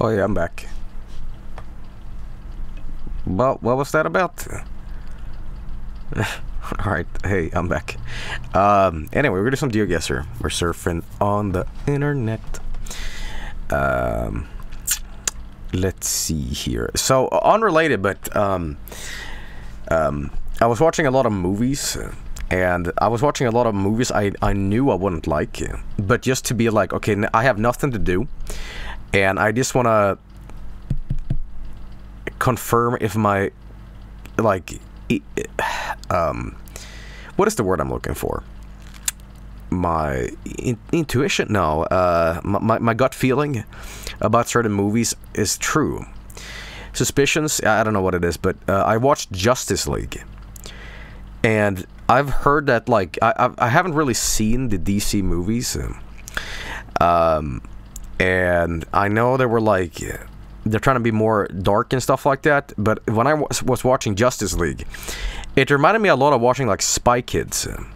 Oh yeah, I'm back. Well, what was that about? Alright, hey, I'm back. Um, anyway, we're gonna do some GeoGuessr. We're surfing on the internet. Um, let's see here. So, unrelated, but um, um, I was watching a lot of movies. And I was watching a lot of movies I, I knew I wouldn't like, but just to be like, okay, I have nothing to do, and I just want to confirm if my like um what is the word I'm looking for? My in- intuition? No, uh, my, my gut feeling about certain movies is true. Suspicions? I don't know what it is, but uh, I watched Justice League, and I've heard that like I I, haven't really seen the DC movies, um, um, and I know they were like they're trying to be more dark and stuff like that. But when I was, was watching Justice League, it reminded me a lot of watching like Spy Kids. Um.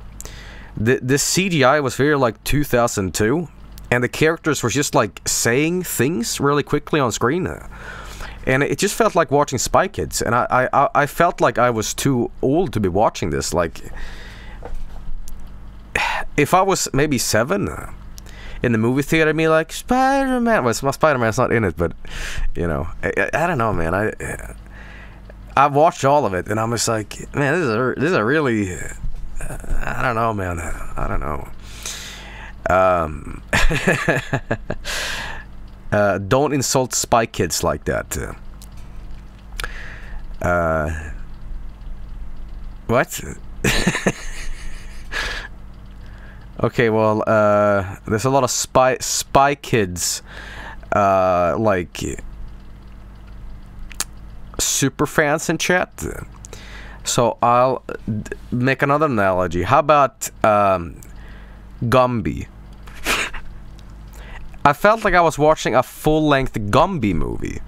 The the CGI was very like 2002, and the characters were just like saying things really quickly on screen. Uh. And it just felt like watching Spy Kids, and I, I, I felt like I was too old to be watching this. Like, if I was maybe seven, in the movie theater me like Spider Man. Well, my Spider Man's not in it, but you know, I, I, I don't know, man. I I watched all of it, and I'm just like, man, this is a, this is a really, uh, I don't know, man. I don't know. Um, uh, don't insult Spy Kids like that. Uh, what? Okay, well, uh, there's a lot of spy spy kids, uh, like super fans in chat. So I'll make another analogy. How about um, Gumby? I felt like I was watching a full-length Gumby movie.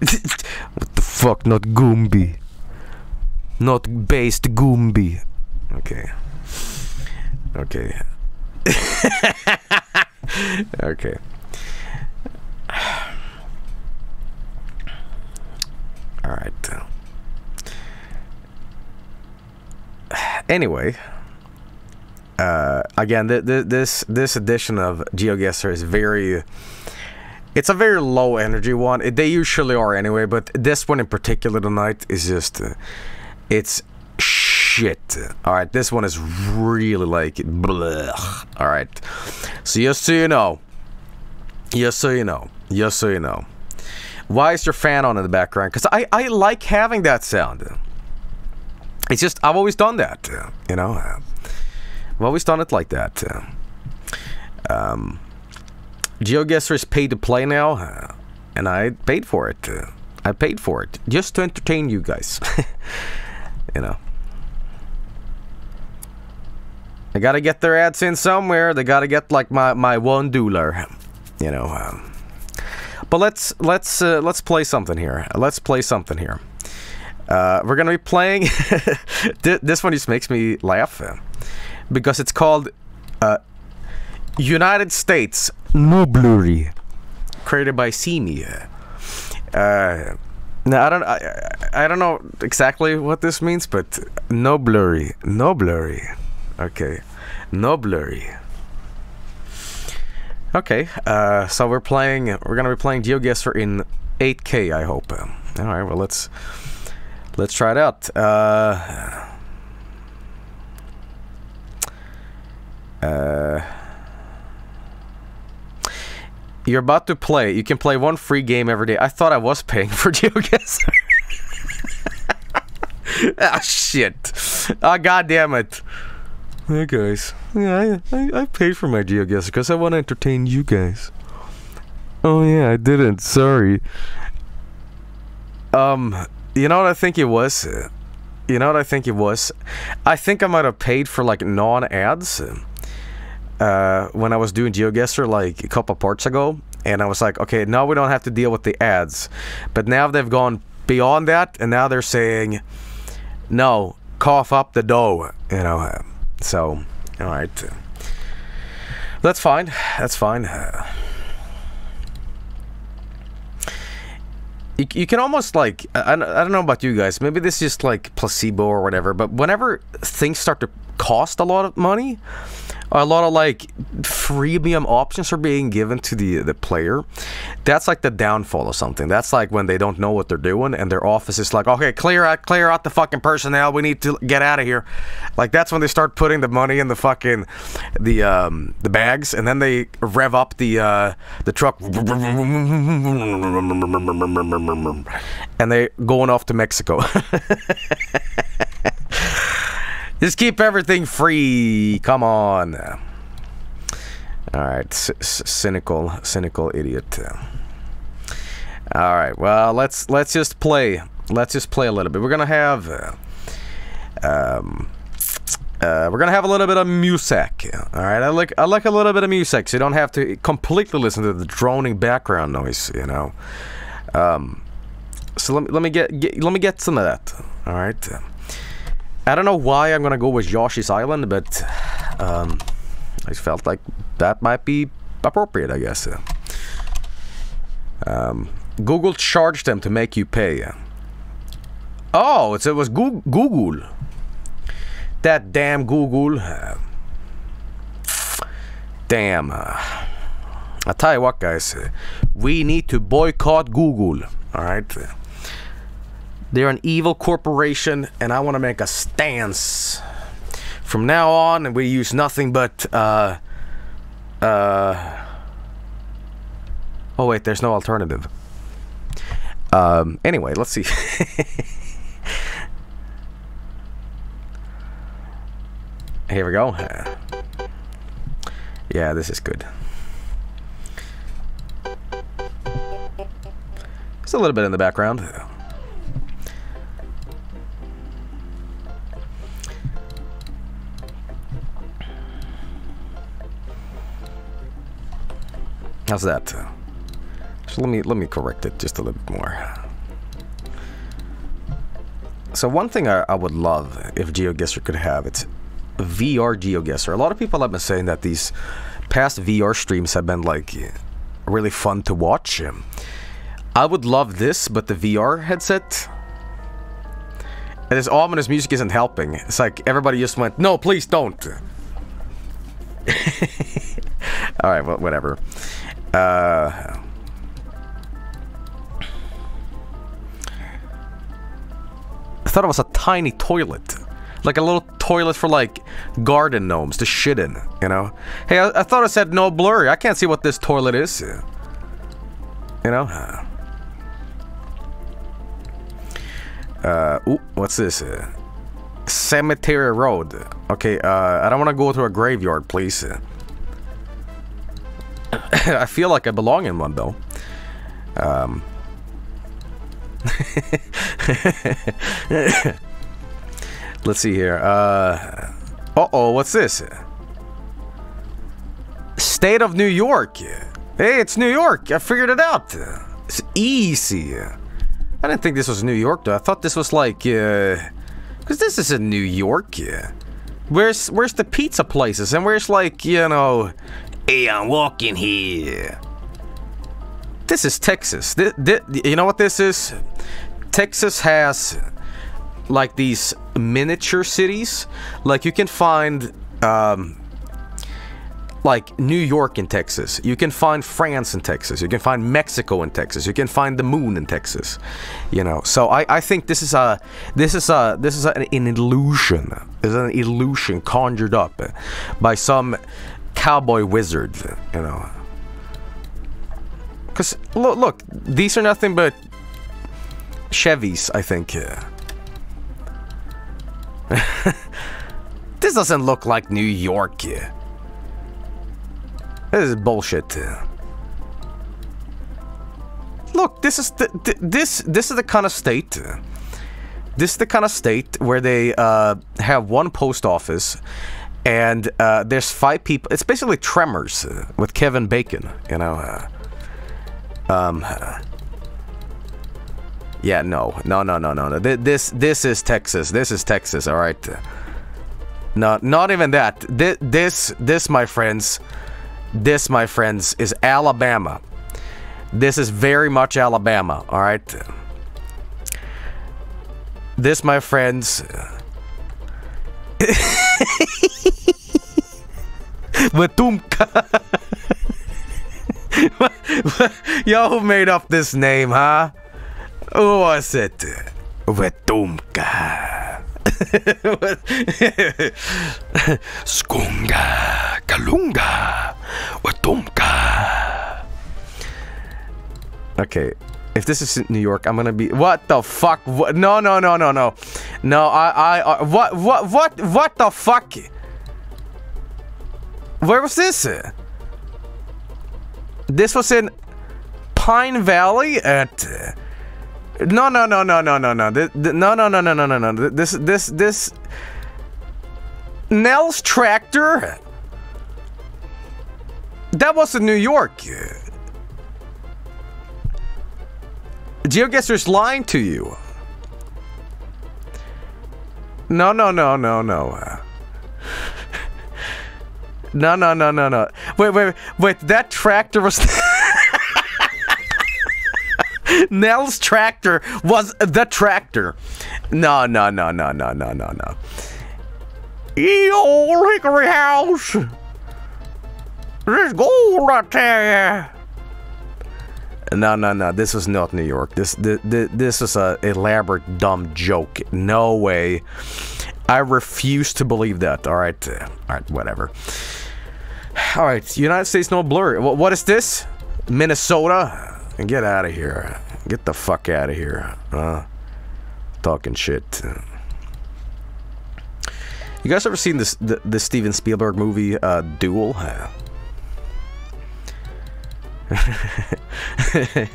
what the fuck? Not Gumby. Not based Gumby. Okay. Okay. okay. All right. Anyway, uh, again, th- th- this this edition of GeoGuessr is very. It's a very low energy one. It- they usually are anyway, but this one in particular tonight is just. Uh, it's shit. All right, this one is really like blech. All right, so just so you know, just so you know, just so you know, why is your fan on in the background? Because I I like having that sound. It's just I've always done that, you know. I've always done it like that. Um, GeoGuessr is paid to play now, and I paid for it. I paid for it just to entertain you guys. you know. They gotta get their ads in somewhere. They gotta get like my my one dollar, you know. Um, but let's let's uh, let's play something here. Let's play something here. Uh, we're gonna be playing. This one just makes me laugh uh, because it's called uh, United States No Blurry, created by Simi. Uh, now I don't I, I don't know exactly what this means, but no blurry, no blurry. Okay, no blurry. Okay, uh, so we're playing. We're gonna be playing GeoGuessr in 8K. I hope. All right. Well, let's let's try it out. Uh, uh, you're about to play. You can play one free game every day. I thought I was paying for GeoGuessr. ah shit! Ah god damn it! Hey guys, yeah, I, I, I paid for my GeoGuessr because I want to entertain you guys. Oh yeah, I didn't. Sorry. Um, you know what I think it was? You know what I think it was? I think I might have paid for like non-ads. Uh, when I was doing GeoGuessr like a couple parts ago, and I was like, okay, now we don't have to deal with the ads, but now they've gone beyond that, and now they're saying, no, cough up the dough, you know. So, all right. That's fine. That's fine. You, you can almost like I, I don't know about you guys. Maybe this is just like placebo or whatever. But whenever things start to cost a lot of money, a lot of like freemium options are being given to the the player. That's like the downfall of something. That's like when they don't know what they're doing and their office is like, okay, clear out, clear out the fucking personnel. We need to get out of here. Like that's when they start putting the money in the fucking the um the bags and then they rev up the uh the truck and they going off to Mexico. Just keep everything free. Come on. All right, C cynical, cynical idiot. All right, well let's let's just play. Let's just play a little bit. We're gonna have, um, uh, we're gonna have a little bit of music. All right, I like I like a little bit of music, so you don't have to completely listen to the droning background noise. You know. Um, so let me let me get, get let me get some of that. All right. I don't know why I'm gonna go with Yoshi's Island, but um, I felt like that might be appropriate, I guess. Um, Google charged them to make you pay. Oh, it was Google. That damn Google. Damn. I tell you what, guys, we need to boycott Google. All right. They're an evil corporation, and I want to make a stance. From now on, we use nothing but, uh, uh, oh wait, there's no alternative. Um, anyway, let's see. Here we go. Yeah, this is good. It's a little bit in the background. How's that? So let me let me correct it just a little bit more. So one thing I, I would love if GeoGuessr could have it's VR GeoGuessr. A lot of people have been saying that these past VR streams have been like really fun to watch. I would love this, but the VR headset and this ominous music isn't helping. It's like everybody just went, no, please don't. Alright, well, whatever. Uh, I thought it was a tiny toilet. Like a little toilet for like garden gnomes to shit in, you know? Hey, I, I thought I said no blurry. I can't see what this toilet is. You know? Uh, ooh, what's this? Cemetery Road. Okay, uh, I don't want to go to a graveyard, please. I feel like I belong in one though. Um. Let's see here. Uh. Uh oh, what's this? State of New York. Hey, it's New York. I figured it out. It's easy. I didn't think this was New York though. I thought this was like, uh, because this is in New York. Where's where's the pizza places and where's like you know Hey, I'm walking here. This is Texas. This, this, you know what this is? Texas has like these miniature cities. Like you can find um, like New York in Texas. You can find France in Texas. You can find Mexico in Texas. You can find the moon in Texas. You know. So I, I think this is a this is a this is a, an illusion. Is an illusion conjured up by some cowboy wizard, you know. Because, look, look, these are nothing but Chevys, I think. this doesn't look like New York. This is bullshit. Look, this is the, this this is the kind of state. This is the kind of state where they uh, have one post office and uh, there's five people. It's basically Tremors uh, with Kevin Bacon, you know. Uh, um, yeah, no, no, no, no, no, no. This, this is Texas. This is Texas. All right. No, not even that. This, this, my friends, This, my friends, is Alabama. This is very much Alabama, all right? This, my friends. Wetumka. Yo, who made up this name, huh? Who was it? Wetumka. Skunga, Kalunga, Wetumka. Okay, if this is New York, I'm gonna be. What the fuck? What? No, no, no, no, no, no. I, I, uh, what, what, what, what the fuck? Where was this? This was in Pine Valley at. No, no, no, no, no, no, no. No, no, no, no, no, no, no. This, this, this. Nell's tractor. That was in New York. GeoGuessr's lying to you. No, no, no, no, no. No, no, no, no, no. Wait, wait, wait. That tractor was. Nell's tractor was the tractor. No, no, no, no, no, no, no, no. Ye hickory house. There's gold, I tell you. No, no, no. This was not New York. This, this, this was a elaborate dumb joke. No way. I refuse to believe that. All right, all right, whatever. All right, United States no blur. Wh- What is this? Minnesota? And get out of here. Get the fuck out of here. Uh, talking shit. You guys ever seen this the, the Steven Spielberg movie uh, Duel?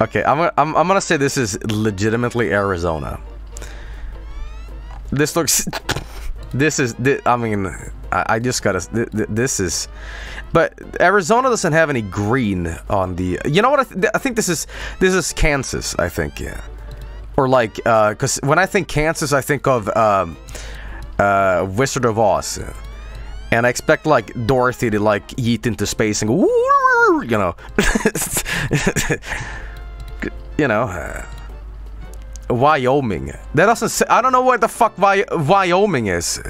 okay, I'm, I'm I'm gonna say this is legitimately Arizona. This looks. This is. thi- I mean, I, I just gotta. thi- thi- This is. But Arizona doesn't have any green on the. You know what? I, th- I think this is. This is Kansas. I think. Yeah. Or like, because when I think Kansas, I think of um, uh, Wizard of Oz, and I expect like Dorothy to like yeet into space and go, you know, you know. Uh, Wyoming. That doesn't say. I don't know where the fuck Wy- Wyoming is.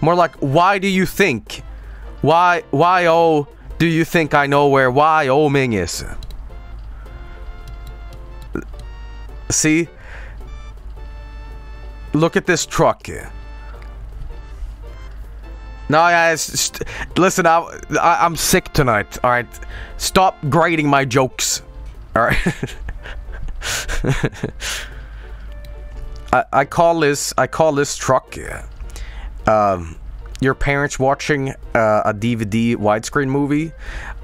More like, why do you think? Why, why, oh, do you think I know where Wyoming is? See? Look at this truck. No, guys, listen, I, I, I'm sick tonight, alright? Stop grading my jokes. Alright. I, I call this I call this truck um your parents watching uh, a DVD widescreen movie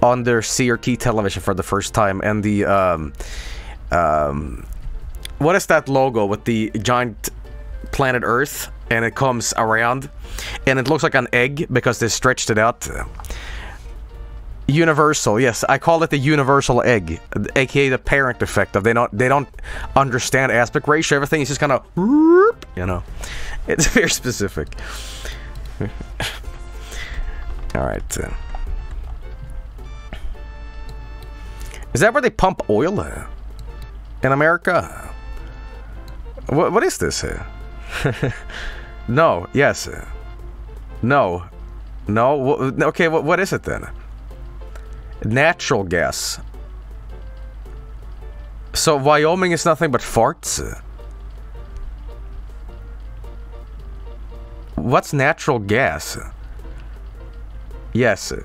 on their CRT television for the first time and the um um what is that logo with the giant planet Earth and it comes around and it looks like an egg because they stretched it out. Universal, yes, I call it the universal egg, aka the parent effect of they don't they don't understand aspect ratio. Everything is just kind of, you know, it's very specific. All right. uh. Is that where they pump oil uh, in America? What what is this? uh? no. Yes. No. No. Okay. What what is it then? Natural gas. So Wyoming is nothing but farts? What's natural gas? Yes.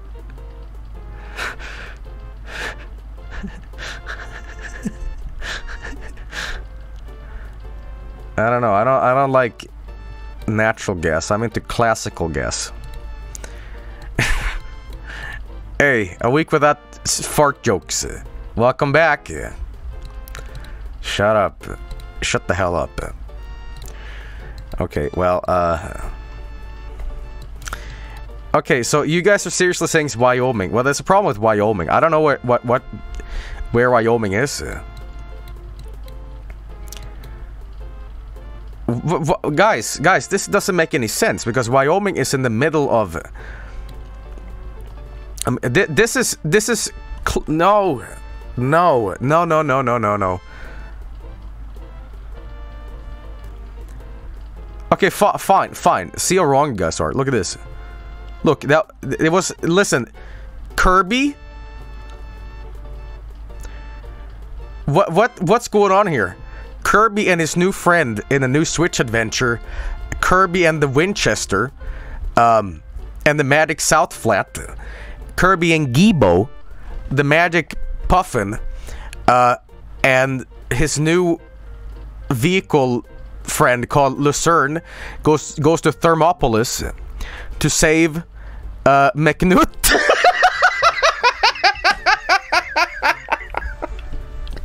I don't know. I don't I don't like natural gas. I'm into classical gas. Hey, a week without fart jokes. Welcome back. Shut up. Shut the hell up. Okay, well, uh. Okay, so you guys are seriously saying it's Wyoming. Well, there's a problem with Wyoming. I don't know where what what where Wyoming is. W- guys, guys, this doesn't make any sense because Wyoming is in the middle of. Um, th- this is this is no, no, no, no, no, no, no, no. Okay, fi- fine, fine. See how wrong guys are. Look at this. Look, that it was. Listen, Kirby. What what what's going on here? Kirby and his new friend in a new Switch adventure, Kirby and the Winchester, um, and the Magic South Flat, Kirby and Gibo, the Magic Puffin, uh, and his new vehicle friend called Lucerne goes goes to Thermopolis to save uh, McNutt.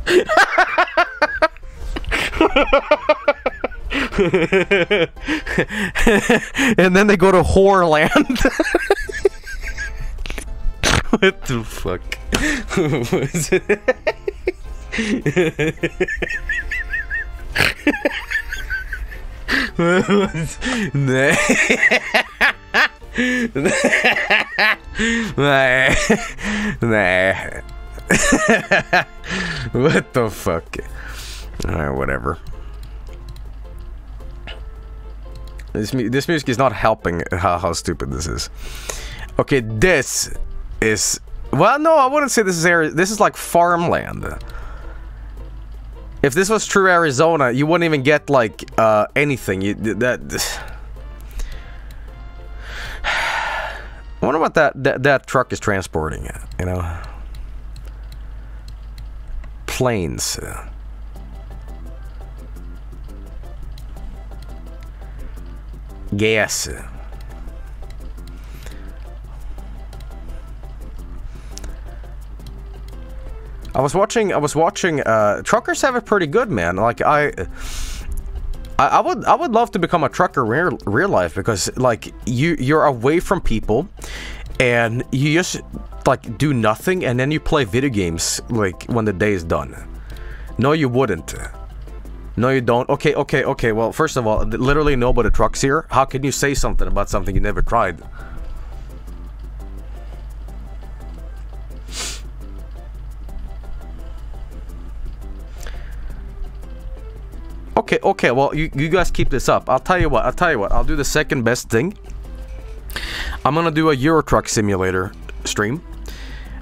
and then they go to Whoreland. what the fuck? Was it? Nej. Nej. what the fuck? Alright, whatever. This mu- this music is not helping how, how stupid this is. Okay, this is well, no, I wouldn't say this is. This is like farmland. If this was true Arizona, you wouldn't even get like uh, anything. You that. I wonder what that, that that truck is transporting. You know, planes. Gas. I was watching. I was watching. Uh, truckers have it pretty good, man. Like I, I, I would. I would love to become a trucker real real life because like you you're away from people, and you just like do nothing, and then you play video games like when the day is done. No, you wouldn't. No, you don't. Okay, okay, okay. Well, first of all, literally nobody trucks here. How can you say something about something you never tried? Okay, okay, well, you, you guys keep this up. I'll tell you what, I'll tell you what, I'll do the second best thing. I'm gonna do a Euro Truck Simulator stream.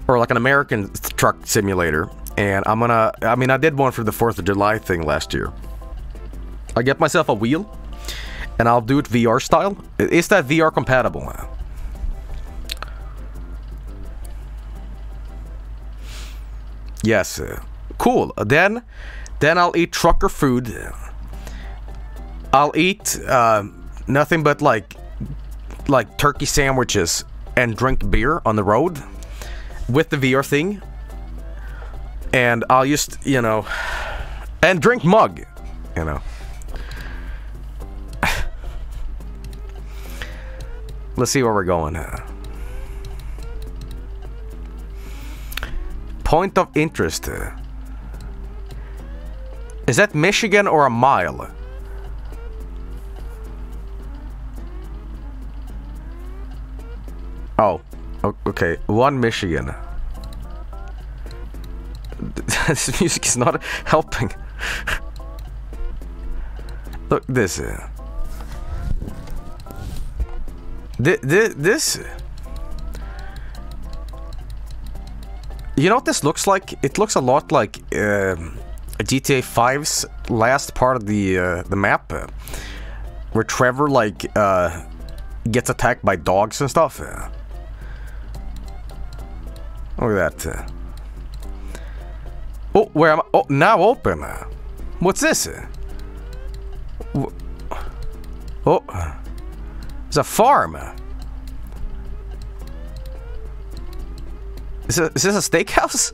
Or like an American truck simulator. And I'm gonna, I mean, I did one for the 4th of July thing last year. I get myself a wheel. And I'll do it VR style. Is that VR compatible? Yes. uh, Cool. Then, then I'll eat trucker food. I'll eat uh, nothing but like, like turkey sandwiches and drink beer on the road with the VR thing. And I'll just, you know, and drink mug, you know. Let's see where we're going. Point of interest. Is that Michigan or a mile? Oh, okay. One Michigan. this music is not helping. Look, this. Thi- thi- this. You know what this looks like? It looks a lot like um, GTA 5's last part of the uh, the map, uh, where Trevor like uh, gets attacked by dogs and stuff. Look at that. Oh, where am I? Oh, now open. What's this? Oh, it's a farm. Is, it, is this a steakhouse?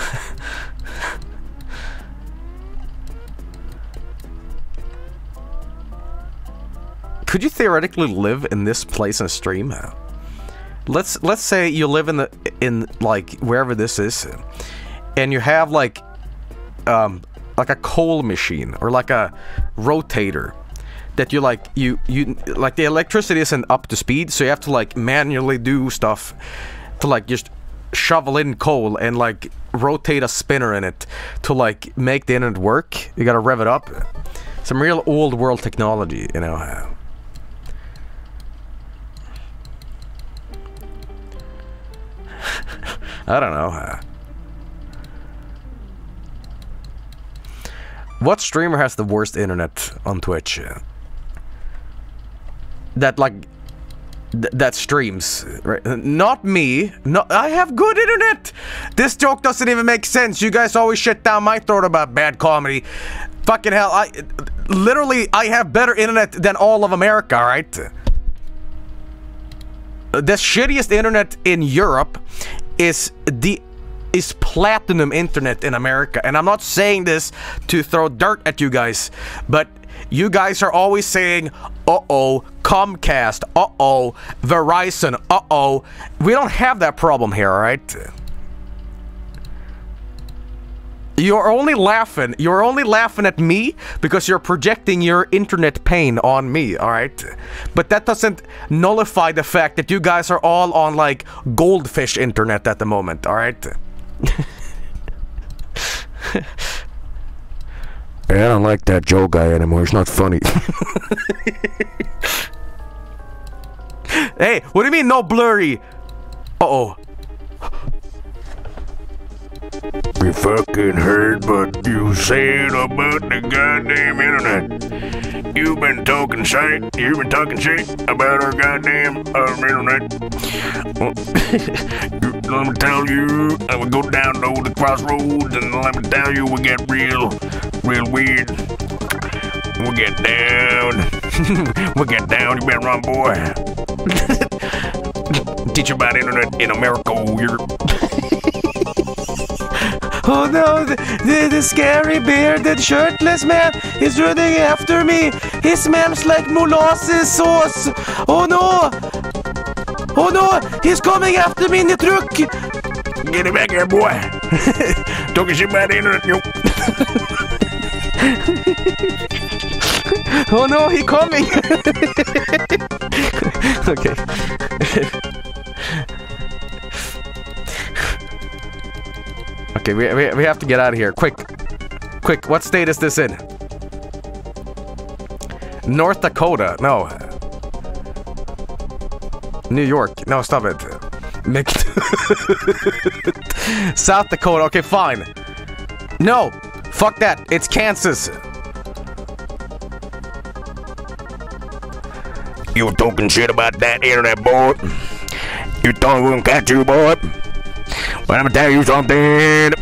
Could you theoretically live in this place and stream? Let's let's say you live in the in like wherever this is, and you have like um like a coal machine or like a rotator that you like you you like the electricity isn't up to speed so you have to like manually do stuff to like just shovel in coal and like rotate a spinner in it to like make the internet work. You gotta rev it up. Some real old world technology you know. I don't know. What streamer has the worst internet on Twitch? That like th- that streams, right? Not me. No, I have good internet. This joke doesn't even make sense. You guys always shit down my throat about bad comedy. Fucking hell, I literally I have better internet than all of America, right? The shittiest internet in Europe is the is platinum internet in America. And I'm not saying this to throw dirt at you guys, but you guys are always saying, uh-oh, Comcast, uh-oh, Verizon, uh-oh. We don't have that problem here, alright? You're only laughing. You're only laughing at me because you're projecting your internet pain on me, alright? But that doesn't nullify the fact that you guys are all on like goldfish internet at the moment, alright? I don't like that Joe guy anymore. It's not funny. hey, what do you mean no blurry? Uh-oh. We fucking heard what you said about the goddamn internet. You've been talking shit. You've been talking shit about our goddamn uh, internet. Let me tell you, I would go down to the crossroads and let me tell you, we get real, real weird. We get down. we get down. You better run, boy. Teach about internet in America. Oh, you're. Oh no, the, the, the, scary bearded shirtless man is running after me. He smells like molasses sauce. Oh no! Oh no, he's coming after me in the truck. Get him back here, boy. Talking shit about the internet, yo. oh no, he coming. okay. Okay, we, we, we have to get out of here. Quick. Quick, what state is this in? North Dakota. No. New York. No, stop it. South Dakota. Okay, fine. No. Fuck that. It's Kansas. You talking shit about that internet, boy? You thought we gonna catch you, boy? But I'm gonna tell you something.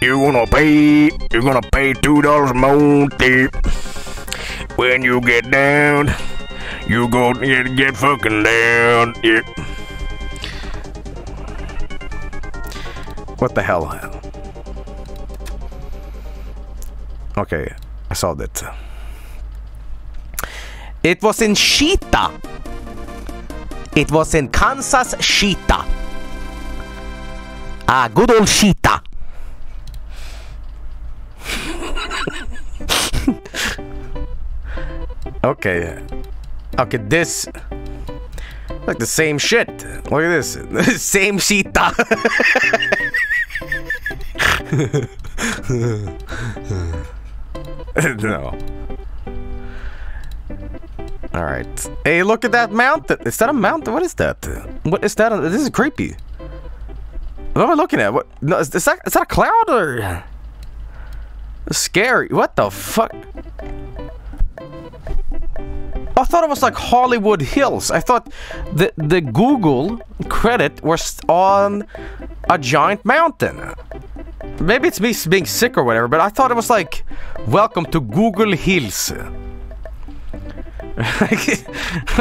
You're gonna pay. You're gonna pay two dollars a month when you get down. You go get get fucking down. Yeah. What the hell? Okay, I saw that. It was in Cheetah. It was in Kansas Cheetah. Ah, good old Cheetah. okay. Okay, this... Like the same shit. Look at this. same Cheetah. no. Alright. Hey, look at that mountain. Is that a mountain? What is that? What is that? This is creepy. What am I looking at? What? No, is, is that is that a cloud or? Scary. What the fuck? I thought it was like Hollywood Hills. I thought the the Google credit was on a giant mountain. Maybe it's me being sick or whatever, but I thought it was like, welcome to Google Hills.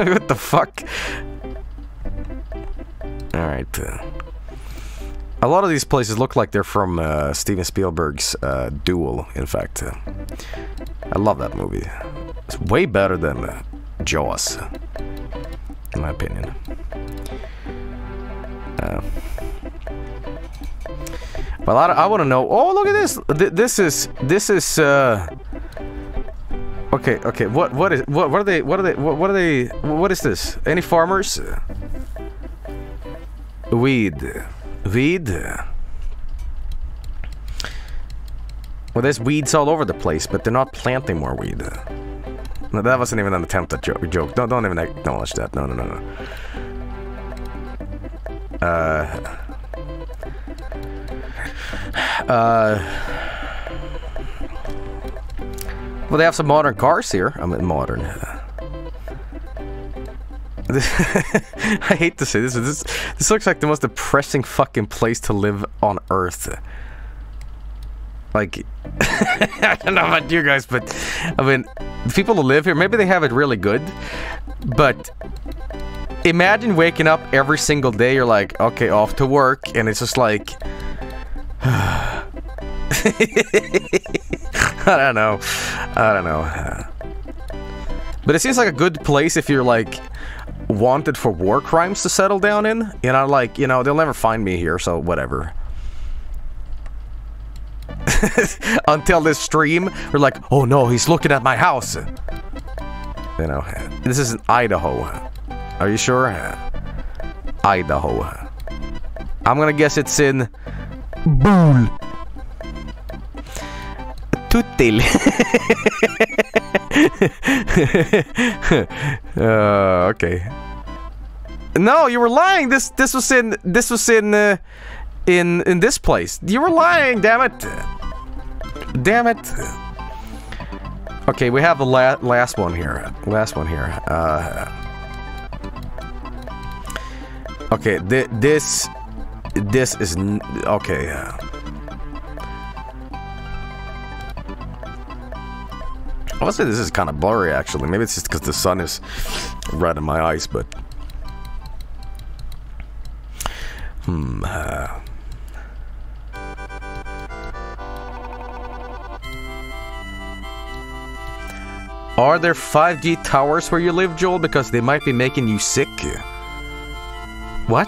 what the fuck? Alright. A lot of these places look like they're from uh, Steven Spielberg's uh, Duel, in fact. I love that movie. It's way better than uh, Jaws, in my opinion. Uh, Well, I, I want to know. Oh, look at this. Th- This is this is. uh... Okay, okay. What what is what what are they what are they what, what are they what is this? Any farmers? Weed, weed. Well, there's weeds all over the place, but they're not planting more weed. No, that wasn't even an attempt at jo- joke. Don't don't even acknowledge that. No no no no. Uh. Uh. Well, they have some modern cars here. I mean, modern. I hate to say this, but this. This looks like the most depressing fucking place to live on Earth. Like, I don't know about you guys, but I mean, people who live here, maybe they have it really good, but imagine waking up every single day. You're like, okay, off to work, and it's just like. I don't know. I don't know. But it seems like a good place if you're like wanted for war crimes to settle down in. You know, like, you know, they'll never find me here, so whatever. Until this stream, we're like, oh no, he's looking at my house. You know, this is in Idaho. Are you sure? Idaho. I'm gonna guess it's in. Tuttil. uh, okay. No, you were lying. This this was in this was in uh, in in this place. You were lying. Damn it. Damn it. Okay, we have the la last one here. Last one here. Uh, okay, thi this this is okay. Uh, I would say this is kind of blurry actually. Maybe it's just because the sun is right in my eyes, but. Hmm. Uh, Are there 5G towers where you live, Joel? Because they might be making you sick. What?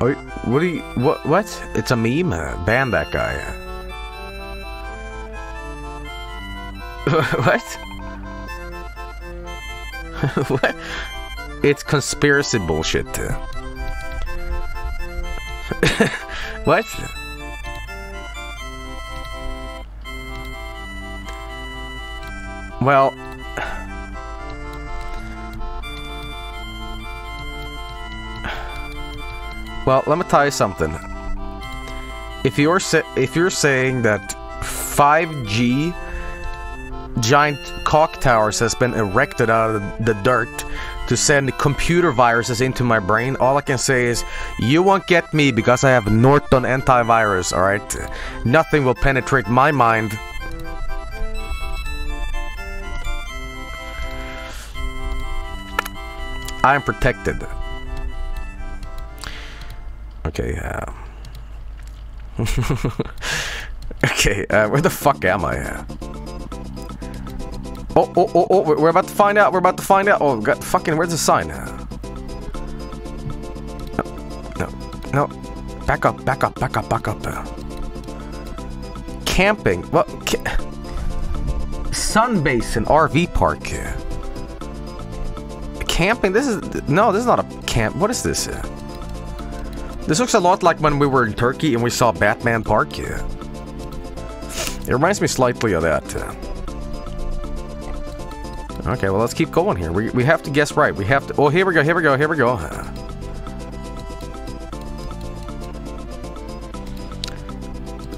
Are, what are you? What? What? It's a meme. Ban that guy. what? what? It's conspiracy bullshit. what? Well, well, let me tell you something. If you're if you're saying that 5G giant cock towers has been erected out of the dirt to send computer viruses into my brain, all I can say is you won't get me because I have Norton antivirus. All right, nothing will penetrate my mind I am protected. Okay, uh... okay, uh, where the fuck am I? Oh, oh, oh, oh, we're about to find out, we're about to find out. Oh, God, fucking, where's the sign? No, no, no. Back up, back up, back up, back up. Camping, what? Ca Sunbasin RV park camping? This is no, this is not a camp. What is this? This looks a lot like when we were in Turkey and we saw Batman Park. Yeah. It reminds me slightly of that. Okay, well let's keep going here. We we have to guess right. We have to. Oh, here we go. Here we go. Here we go.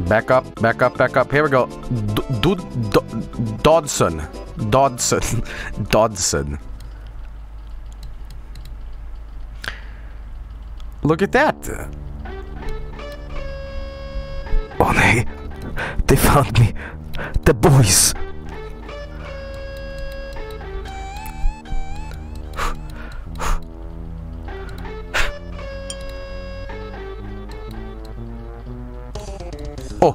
Back up, back up, back up. Here we go. D D D Dodson. Dodson. Dodson. Look at that. Oh, they, they found me. The boys. Oh,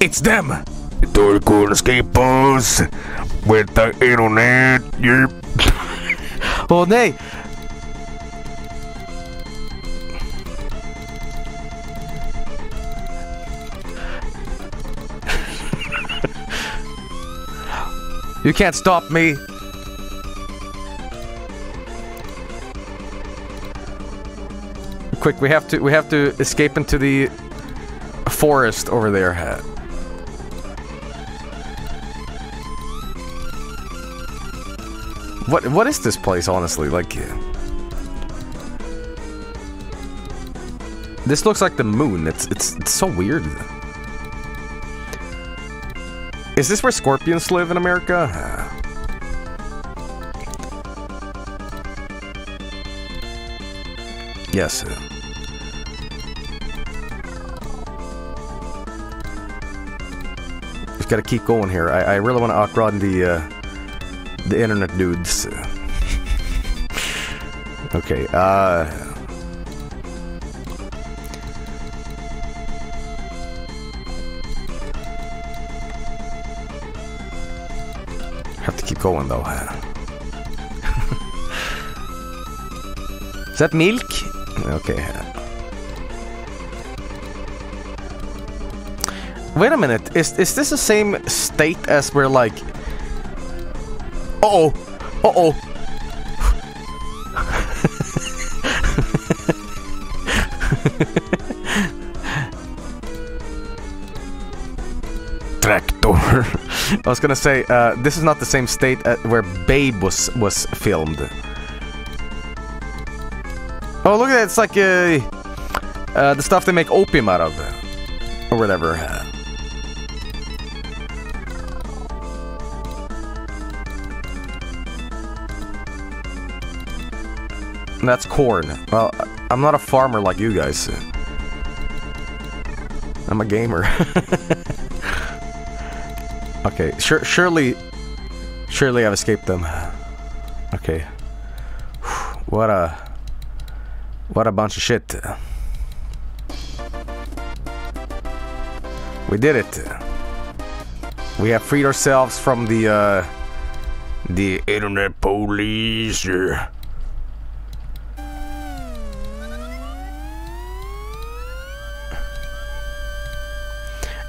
it's them. Todo cool escapos with the internet. Yep. Oh, nee. You can't stop me. Quick, we have to we have to escape into the forest over there. What what is this place honestly? Like This looks like the moon. It's it's it's so weird. Is this where scorpions live in America? Yes. Just gotta keep going here. I, I really want to outrun the uh, the internet dudes. okay. Uh. Going though. Is that milk? Okay. Wait a minute. Is is this the same state as we're like? Oh, uh oh. I was gonna say uh, this is not the same state uh, where Babe was was filmed. Oh, look at that! It's like uh, uh, the stuff they make opium out of, or whatever. That's corn. Well, I'm not a farmer like you guys. I'm a gamer. okay, sure, surely, surely I've escaped them. Okay. What a, what a bunch of shit. We did it. We have freed ourselves from the, uh, the Internet police.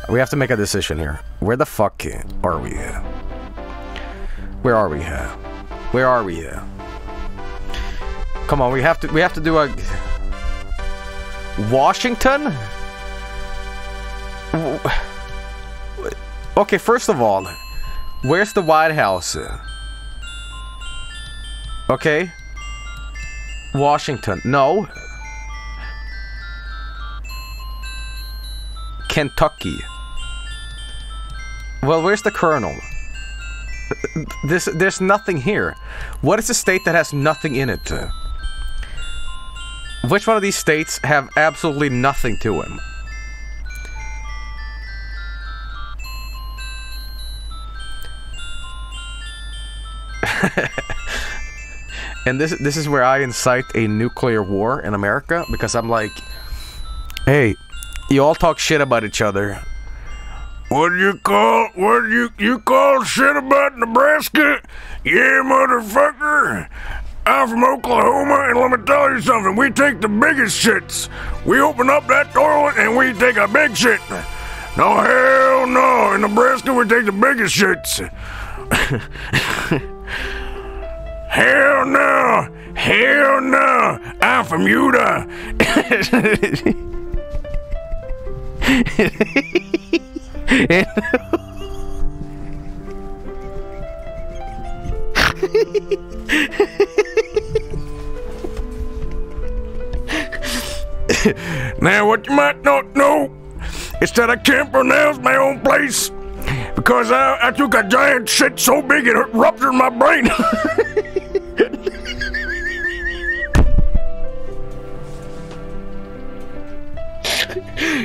We have to make a decision here. Where the fuck are we? Where are we? Where are we? Come on, we have to we have to do a Washington? Okay, first of all, where's the White House? Okay? Washington. No. Kentucky. Well, where's the colonel? This, there's nothing here. What is a state that has nothing in it? Which one of these states have absolutely nothing to them? and this this is where I incite a nuclear war in America because I'm like, hey, you all talk shit about each other. What do you call? What you you call shit about Nebraska? Yeah, motherfucker. I'm from Oklahoma, and let me tell you something. We take the biggest shits. We open up that toilet and we take a big shit. No hell no. In Nebraska, we take the biggest shits. hell no. Hell no. I'm from Utah. Now, what you might not know is that I can't pronounce my own place because I, I took a giant shit so big it ruptured my brain.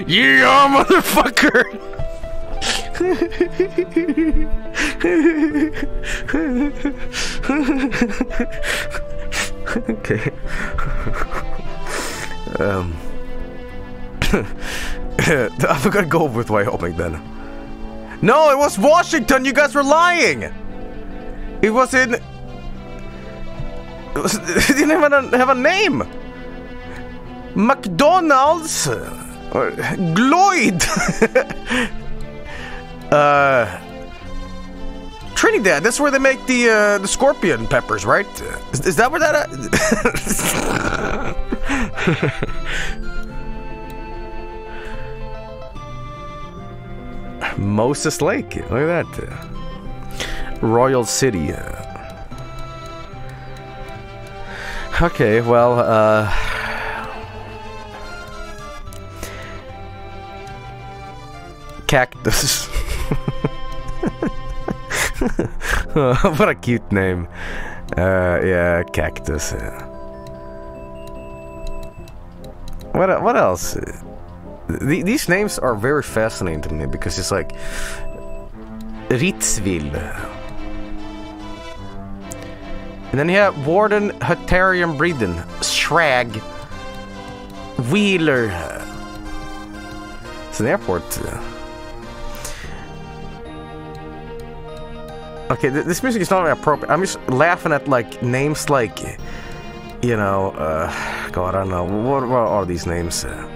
yeah, motherfucker. Okay. um. I'm gonna go with Wyoming then. No, it was Washington. You guys were lying. It was in. It, was, it didn't even have a, have a name. McDonald's. Or Gloyd. uh. Trinidad. That's where they make the uh, the scorpion peppers, right? Is, is that where that? At? Moses Lake. Look at that. Royal City. Okay, well, uh. Cactus. what a cute name. Uh, yeah, cactus. What what else? The, these names are very fascinating to me because it's like Ritzville. And then you have Warden, Hatarium Breeden, Schrag, Wheeler. It's an airport. Okay, th this music is not appropriate. I'm just laughing at like names like, you know, uh, God, I don't know. What, what are these names? Uh,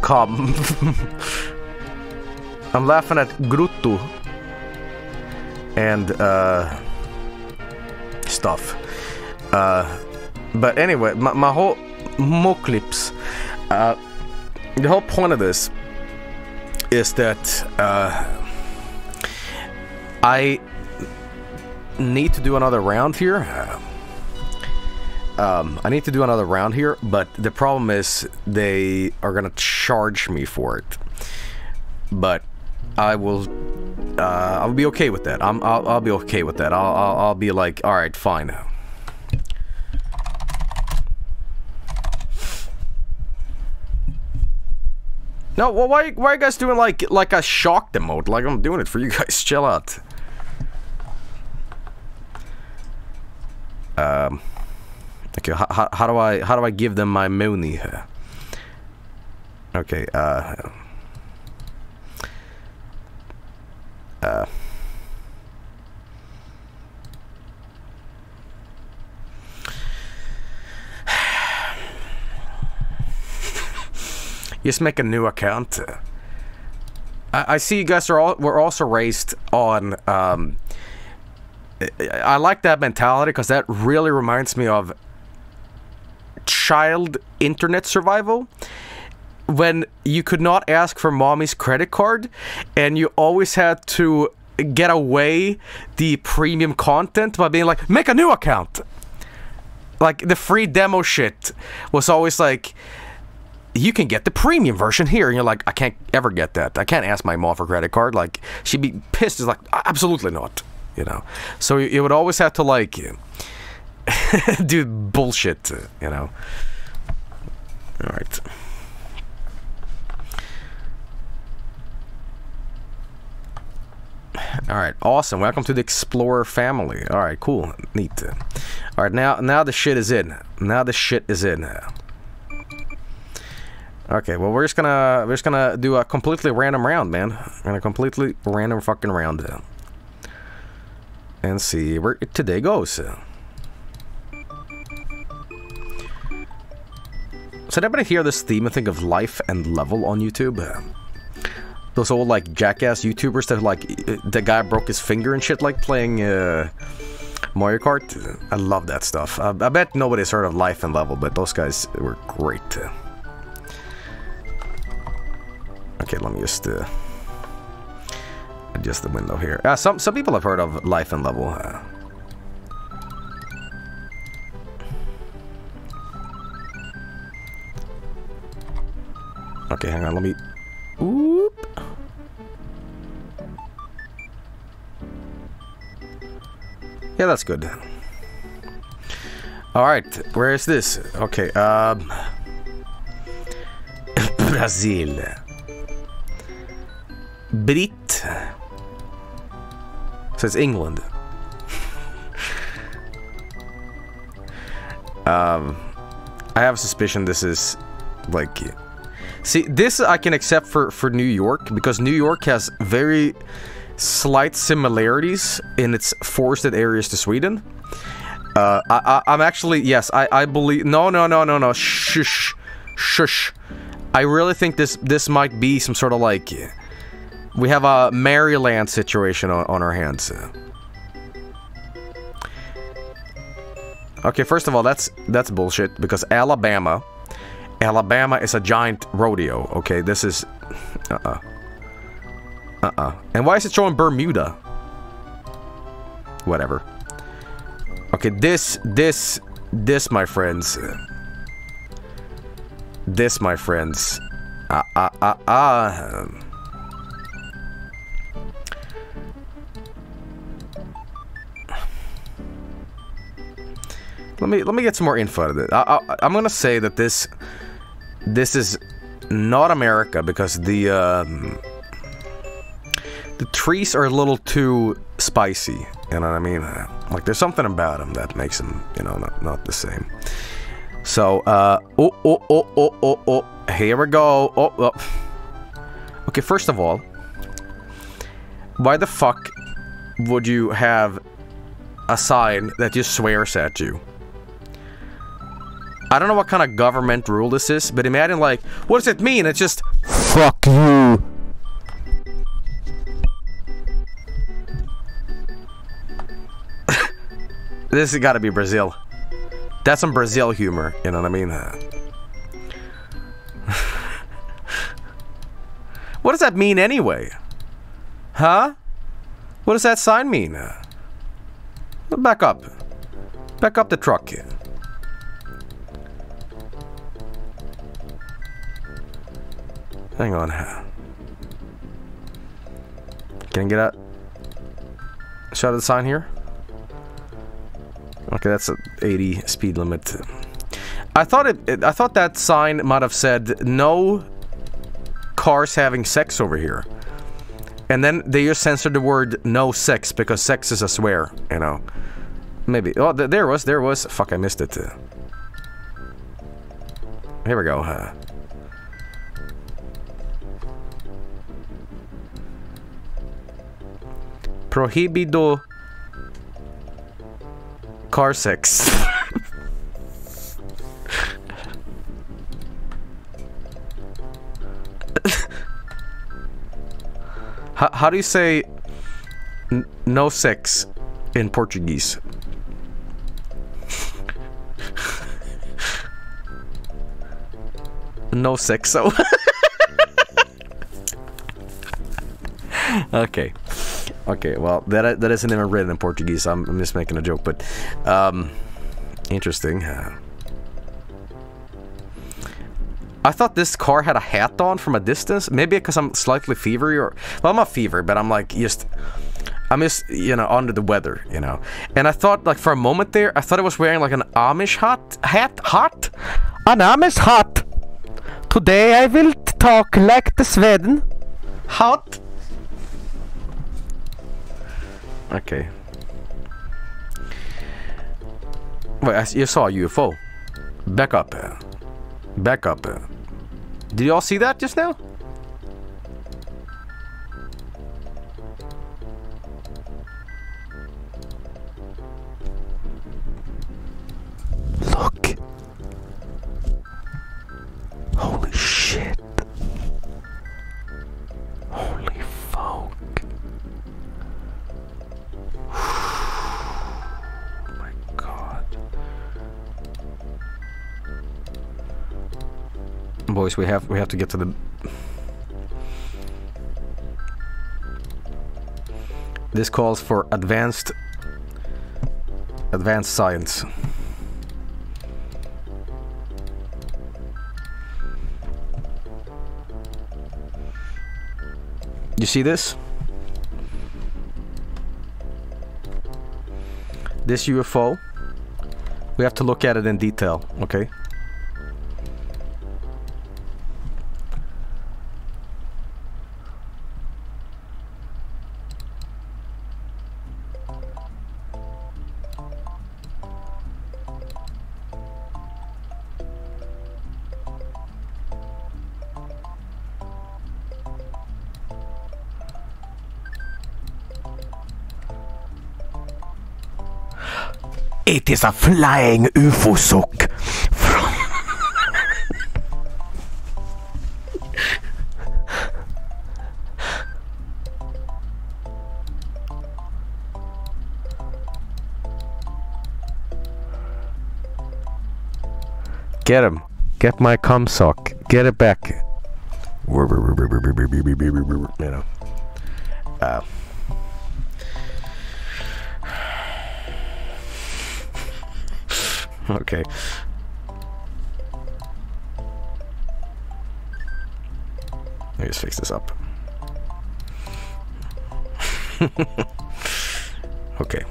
Come. I'm laughing at Grutto and uh, stuff. Uh, but anyway, my, my whole Moclips, uh, the whole point of this is that. Uh, I need to do another round here. Um, I need to do another round here, but the problem is they are gonna charge me for it. But I will, uh, I'll be okay with that. I'm, I'll, I'll be okay with that. I'll, I'll, I'll be like, all right, fine. No, well, why, why are you guys doing like, like a shock emote? Like I'm doing it for you guys. Chill out. Um, okay, how, how do I how do I give them my money? Okay, uh, uh, just make a new account. I, I see you guys are all we're also raised on um, I like that mentality because that really reminds me of child internet survival. When you could not ask for mommy's credit card and you always had to get away the premium content by being like make a new account. Like the free demo shit was always like you can get the premium version here. And you're like i can't ever get that. I can't ask my mom for credit card. Like she'd be pissed. It's like absolutely not you know. So you would always have to like do bullshit, you know. All right. All right, awesome. Welcome to the Explorer family. All right, cool, neat. All right, now now the shit is in. Now the shit is in. Okay, well we're just gonna we're just gonna do a completely random round, man. We're gonna completely random fucking round and see where today goes. So did anybody hear this theme and think of life and level on YouTube? Those old like jackass YouTubers that like the guy broke his finger and shit like playing uh, Mario Kart. I love that stuff. I, I bet nobody's heard of Life and Level, but those guys were great. Okay, let me just. Uh, adjust the window here. Uh, some some people have heard of Life and Level. Uh, okay, hang on. Let me. Oop. Yeah, that's good. All right, where is this? Okay, um, Brazil. Brit. Says England. um, I have a suspicion this is like. See, this I can accept for for New York because New York has very slight similarities in its forested areas to Sweden. Uh, I, I, am actually yes, I, I believe. No, no, no, no, no. Shush, shush. I really think this this might be some sort of like We have a Maryland situation on, on our hands. Okay, first of all, that's that's bullshit because Alabama, Alabama is a giant rodeo. Okay, this is, uh, uh uh, uh. And why is it showing Bermuda? Whatever. Okay, this, this, this, my friends. This, my friends. Ah, ah, ah, ah. Let me let me get some more info out of it. I, I'm gonna say that this this is not America because the um, the trees are a little too spicy. You know what I mean? Like there's something about them that makes them, you know, not not the same. So, uh, oh, oh, oh, oh, oh, oh, here we go. Oh, oh. Okay, first of all, why the fuck would you have a sign that just swears at you? I don't know what kind of government rule this is, but imagine like, what does it mean? It's just, fuck you. this has got to be Brazil. That's some Brazil humor, you know what I mean? what does that mean anyway? Huh? What does that sign mean? Back up. Back up the truck. Hang on. Can I get a shot of the sign here? Okay, that's a 80 speed limit. I thought it, it, I thought that sign might have said no cars having sex over here. And then they just censored the word no sex because sex is a swear, you know. Maybe. Oh, th there was, there was. Fuck, I missed it. Here we go. Uh, prohibido car sex. how, how do you say no sex in Portuguese? no sexo. okay. Okay, well, that that isn't even written in Portuguese. I'm, I'm just making a joke, but um, interesting. Uh, I thought this car had a hat on from a distance. Maybe because I'm slightly fevery, or well, I'm not fever, but I'm like just. I'm just, you know, under the weather, you know. And I thought, like, for a moment there, I thought it was wearing, like, an Amish hat. Hat? Hat? An Amish hat. Today I will talk like the Sweden. Hat? Okay. Wait, you saw a UFO. Back up. Back up. Did you all see that just now? Look. Holy shit. Boys, we have we have to get to the This calls for advanced advanced science. You see this? This UFO, we have to look at it in detail, okay? It is a flying UFO sock. From Get him. Get my cum sock. Get it back. You know. Uh. Okay. Let me just fix this up. okay.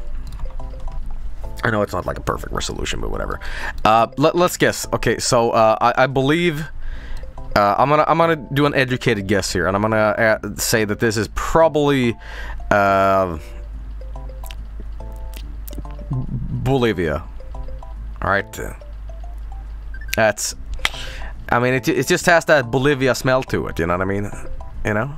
I know it's not like a perfect resolution, but whatever. Uh, let, us guess. Okay, so uh, I, I, believe uh, I'm gonna I'm gonna do an educated guess here, and I'm gonna uh, say that this is probably uh, Bolivia. All right, that's. I mean, it it just has that Bolivia smell to it. You know what I mean? You know.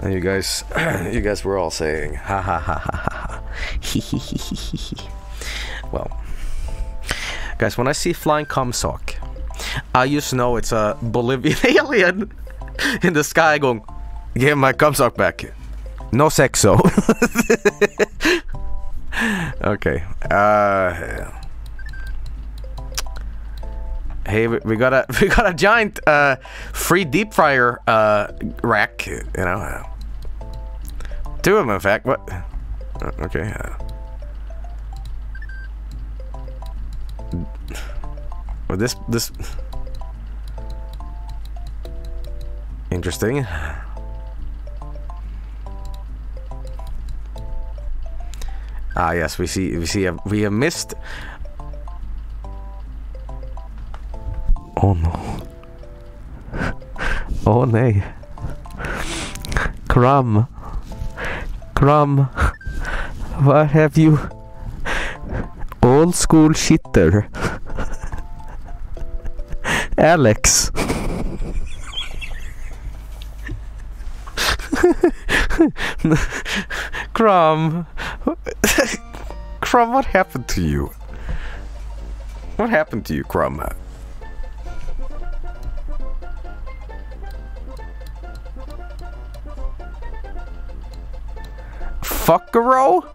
And you guys, you guys were all saying, ha ha ha ha ha, ha. well, guys, when I see flying comsock, I just know it's a Bolivian alien in the sky going, give my comsock back. No sexo. okay. Uh, hey, we got a we got a giant uh, free deep fryer uh, rack. You know. Two of them, in fact. What? Uh, okay. This this interesting. Ah, yes, we see we see we have missed. Oh no. Oh nay. Krumm. Krumm, what have you? Old school shitter. Alex. Krumm. Krumm, what happened to you? What happened to you, Krumm? fuckero?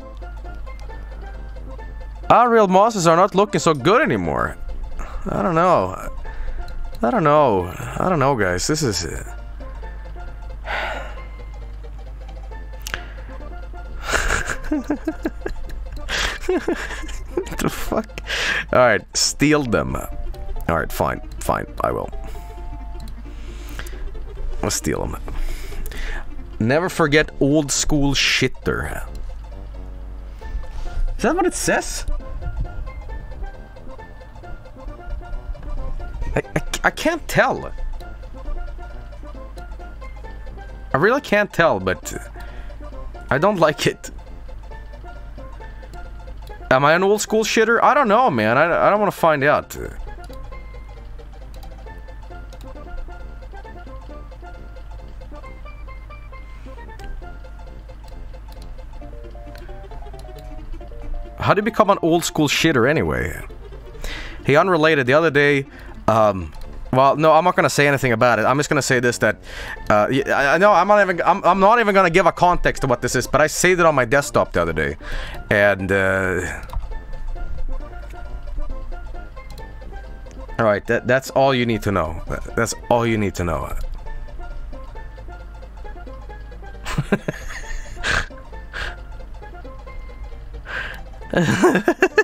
Our real monsters are not looking so good anymore. I don't know. I don't know. I don't know, guys. This is... It. what the fuck? Alright, steal them. Alright, fine. Fine, I will. I'll steal them. Never forget old school shitter. Is that what it says? I, I, I can't tell. I really can't tell, but I don't like it. Am I an old school shitter? I don't know, man. I, I don't want to find out. How do you become an old school shitter anyway? Hey, unrelated, the other day, um, well, no, I'm not gonna say anything about it. I'm just gonna say this: that uh, I know I'm not even I'm, I'm not even gonna give a context to what this is, but I saved it on my desktop the other day, and uh, all right, that that's all you need to know. That's all you need to know.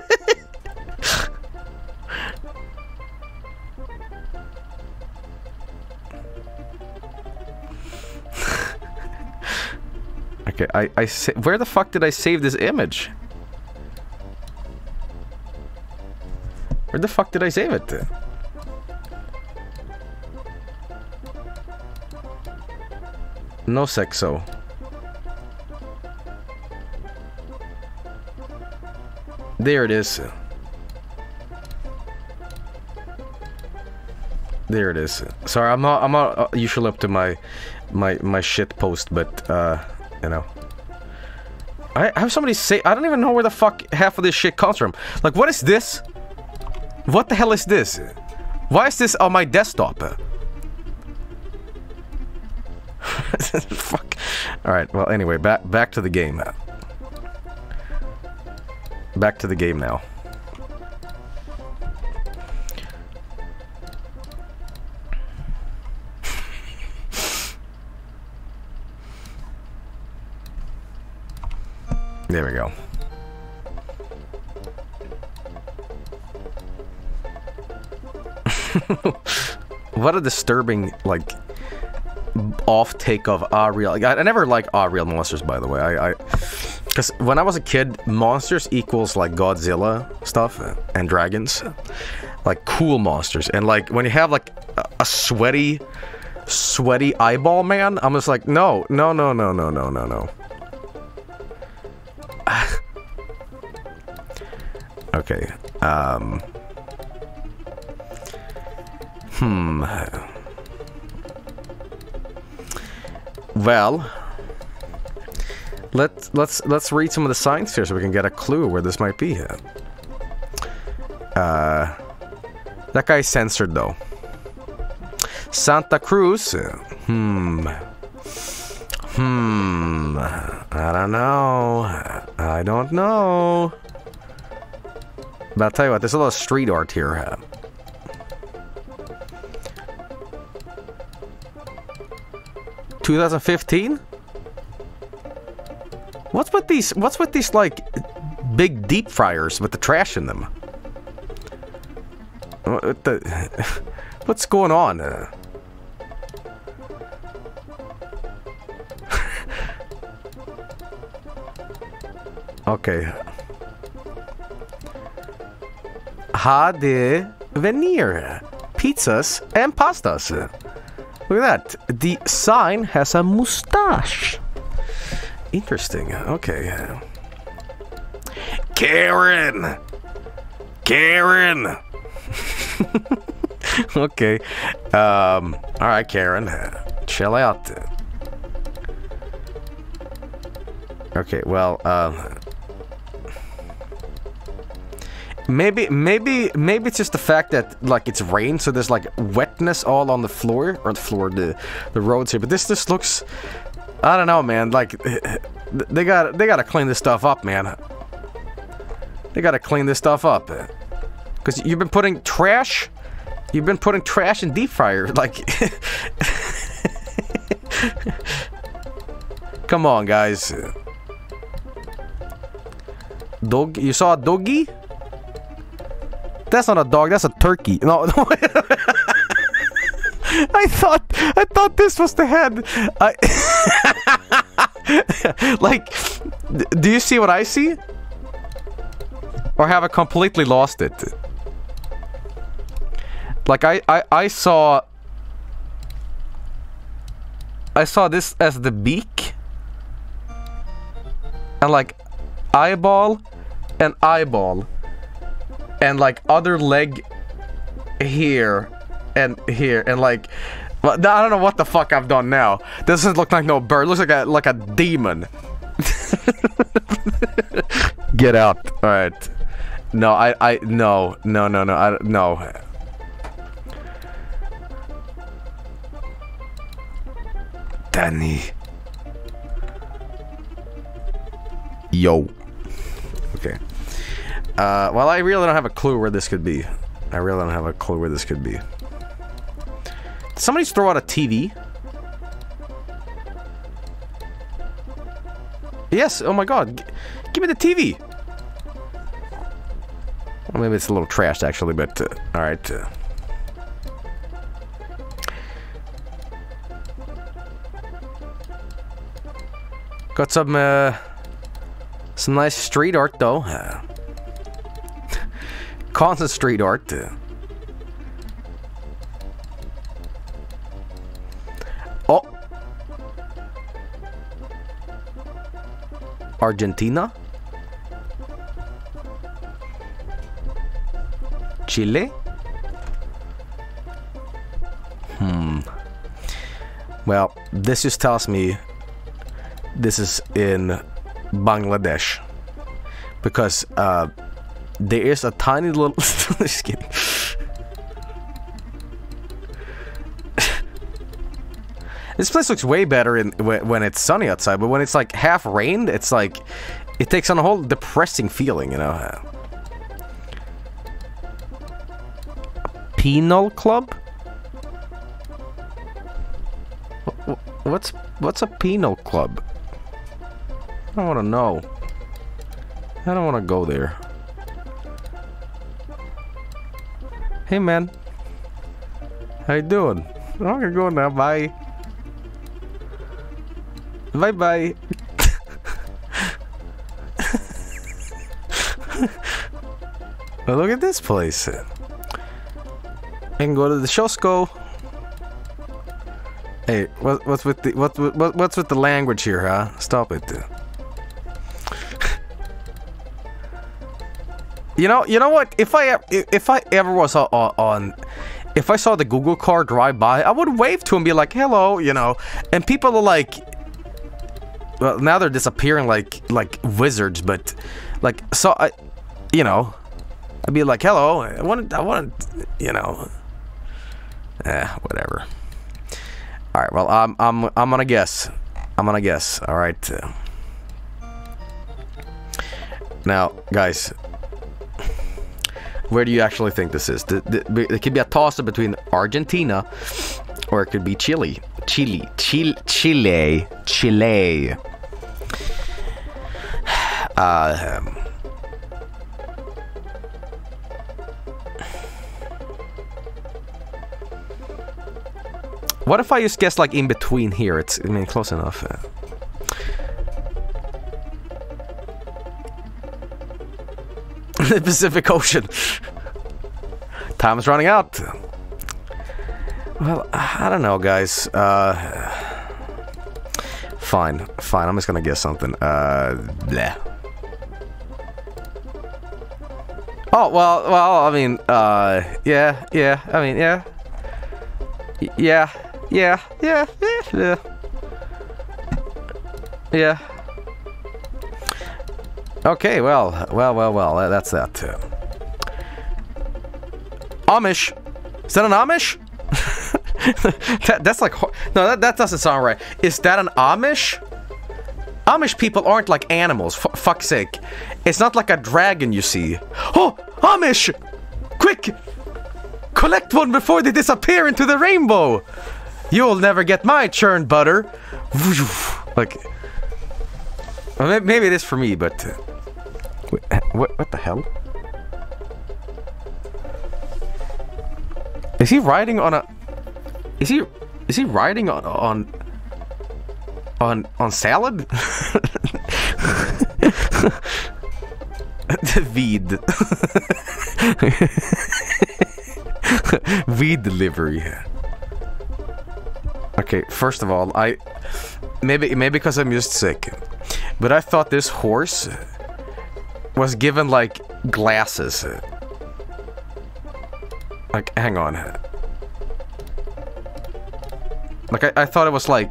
okay, I, I where the fuck did I save this image? Where the fuck did I save it? No sexo. There it is. There it is. Sorry, I'm not. I'm not uh, usually up to my my my shit post, but uh, you know. I have somebody say- I don't even know where the fuck half of this shit comes from. Like, what is this? What the hell is this? Why is this on my desktop? fuck. Alright, well anyway, back back to the game. Back to the game now. We go. what a disturbing, like, off take of ah real. Like, I, I never liked ah real monsters, by the way. I, because when I was a kid, monsters equals like Godzilla stuff and dragons, like cool monsters. And like when you have like a, a sweaty, sweaty eyeball man, I'm just like, no, no, no, no, no, no, no, no. Okay. Um. Hmm. Well, let let's let's read some of the signs here so we can get a clue where this might be. Uh, that guy's censored though. Santa Cruz. Hmm. Hmm. I don't know. I don't know. But I'll tell you what, there's a lot of street art here. 2015? What's with these what's with these like big deep fryers with the trash in them? What the What's going on? Uh, okay. Ha de venir. Pizzas and pastas. Look at that. The sign has a mustache. Interesting. Okay. Karen! Karen! okay. Um, all right, Karen. Chill out. Okay, well, um, Maybe, maybe, maybe it's just the fact that like it's rain, so there's like wetness all on the floor or the floor, the the roads here. But this just looks, I don't know, man. Like they got they got to clean this stuff up, man. They got to clean this stuff up because you've been putting trash. You've been putting trash in deep fryer, like. Come on, guys. Dog, you saw a doggy? That's not a dog, that's a turkey. No. I thought I thought this was the head. I like do you see what I see? Or have I completely lost it? Like I I, I saw I saw this as the beak and like eyeball and eyeball and like other leg here and here and like I don't know what the fuck I've done now. This doesn't look like no bird. It looks like a like a demon. Get out. All right. No, I I no no no no I no. Danny. Yo. Okay. Uh, well, I really don't have a clue where this could be. I really don't have a clue where this could be. Somebody throw out a TV? Yes, oh my god. G give me the TV! Well, maybe it's a little trashed, actually, but... Uh, Alright. Uh. Got some, uh, Some nice street art, though. Constant street art. Oh. Argentina? Chile? Hmm. Well, this just tells me this is in Bangladesh. Because, uh, there is a tiny little... Just kidding. This place looks way better in when, it's sunny outside, but when it's like half rained, it's like it takes on a whole depressing feeling, you know. Penal club? Wh- wh- What's what's a penal club? I don't want to know. I don't want to go there. Hey man, how you doing? I'm gonna go now. Bye. Bye bye. well, look at this place. I can go to the Shosko. Hey, what, what's with the what, what what's with the language here, huh? Stop it. You know, you know what? If I if I ever was on, on if I saw the Google car drive by, I would wave to him, be like, "Hello," you know. And people are like, well, now they're disappearing like like wizards, but like so I, you know, I'd be like, "Hello," I want, I want, you know, eh, whatever. All right, well, I'm I'm I'm gonna guess. I'm gonna guess. All right. Now, guys, where do you actually think this is? It could be a toss-up between Argentina or it could be Chile. Chile. Chile. Chile. Chile. Uh, what if I just guess like in between here? It's, I mean, close enough. The Pacific Ocean. Time is running out. Well, I don't know, guys. Uh, fine, fine. I'm just gonna guess something. Uh, bleh. Oh well, well. I mean, uh, yeah, yeah. I mean, yeah, yeah, yeah, yeah, yeah, yeah. Yeah. Okay, well, well, well, well, uh, that's that. Uh, Amish. Is that an Amish? that, that's like no, that, that doesn't sound right. Is that an Amish? Amish people aren't like animals. F- fuck's sake, it's not like a dragon you see. Oh, Amish! Quick, collect one before they disappear into the rainbow. You'll never get my churned butter. Like, maybe it is for me, but. Uh, what, what the hell? Is he riding on a? Is he? Is he riding on on? On on salad? the Veed. Veed delivery. Okay, first of all, I maybe maybe because I'm just sick, but I thought this horse was given like glasses. Like, hang on. Like, I, I thought it was like.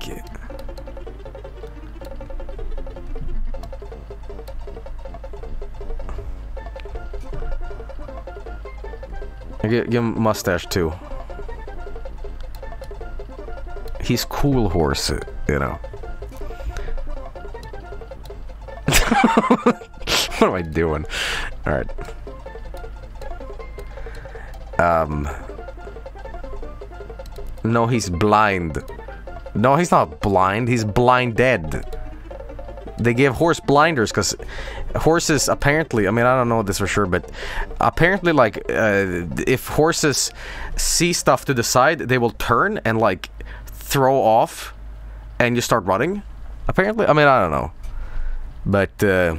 Give, give him mustache too. He's cool horse, you know. what am I doing? All right. Um. No, he's blind. No, he's not blind. He's blind dead. They give horse blinders because horses apparently. I mean, I don't know this for sure, but apparently, like, uh, if horses see stuff to the side, they will turn and like throw off, and you start running. Apparently, I mean, I don't know, but uh,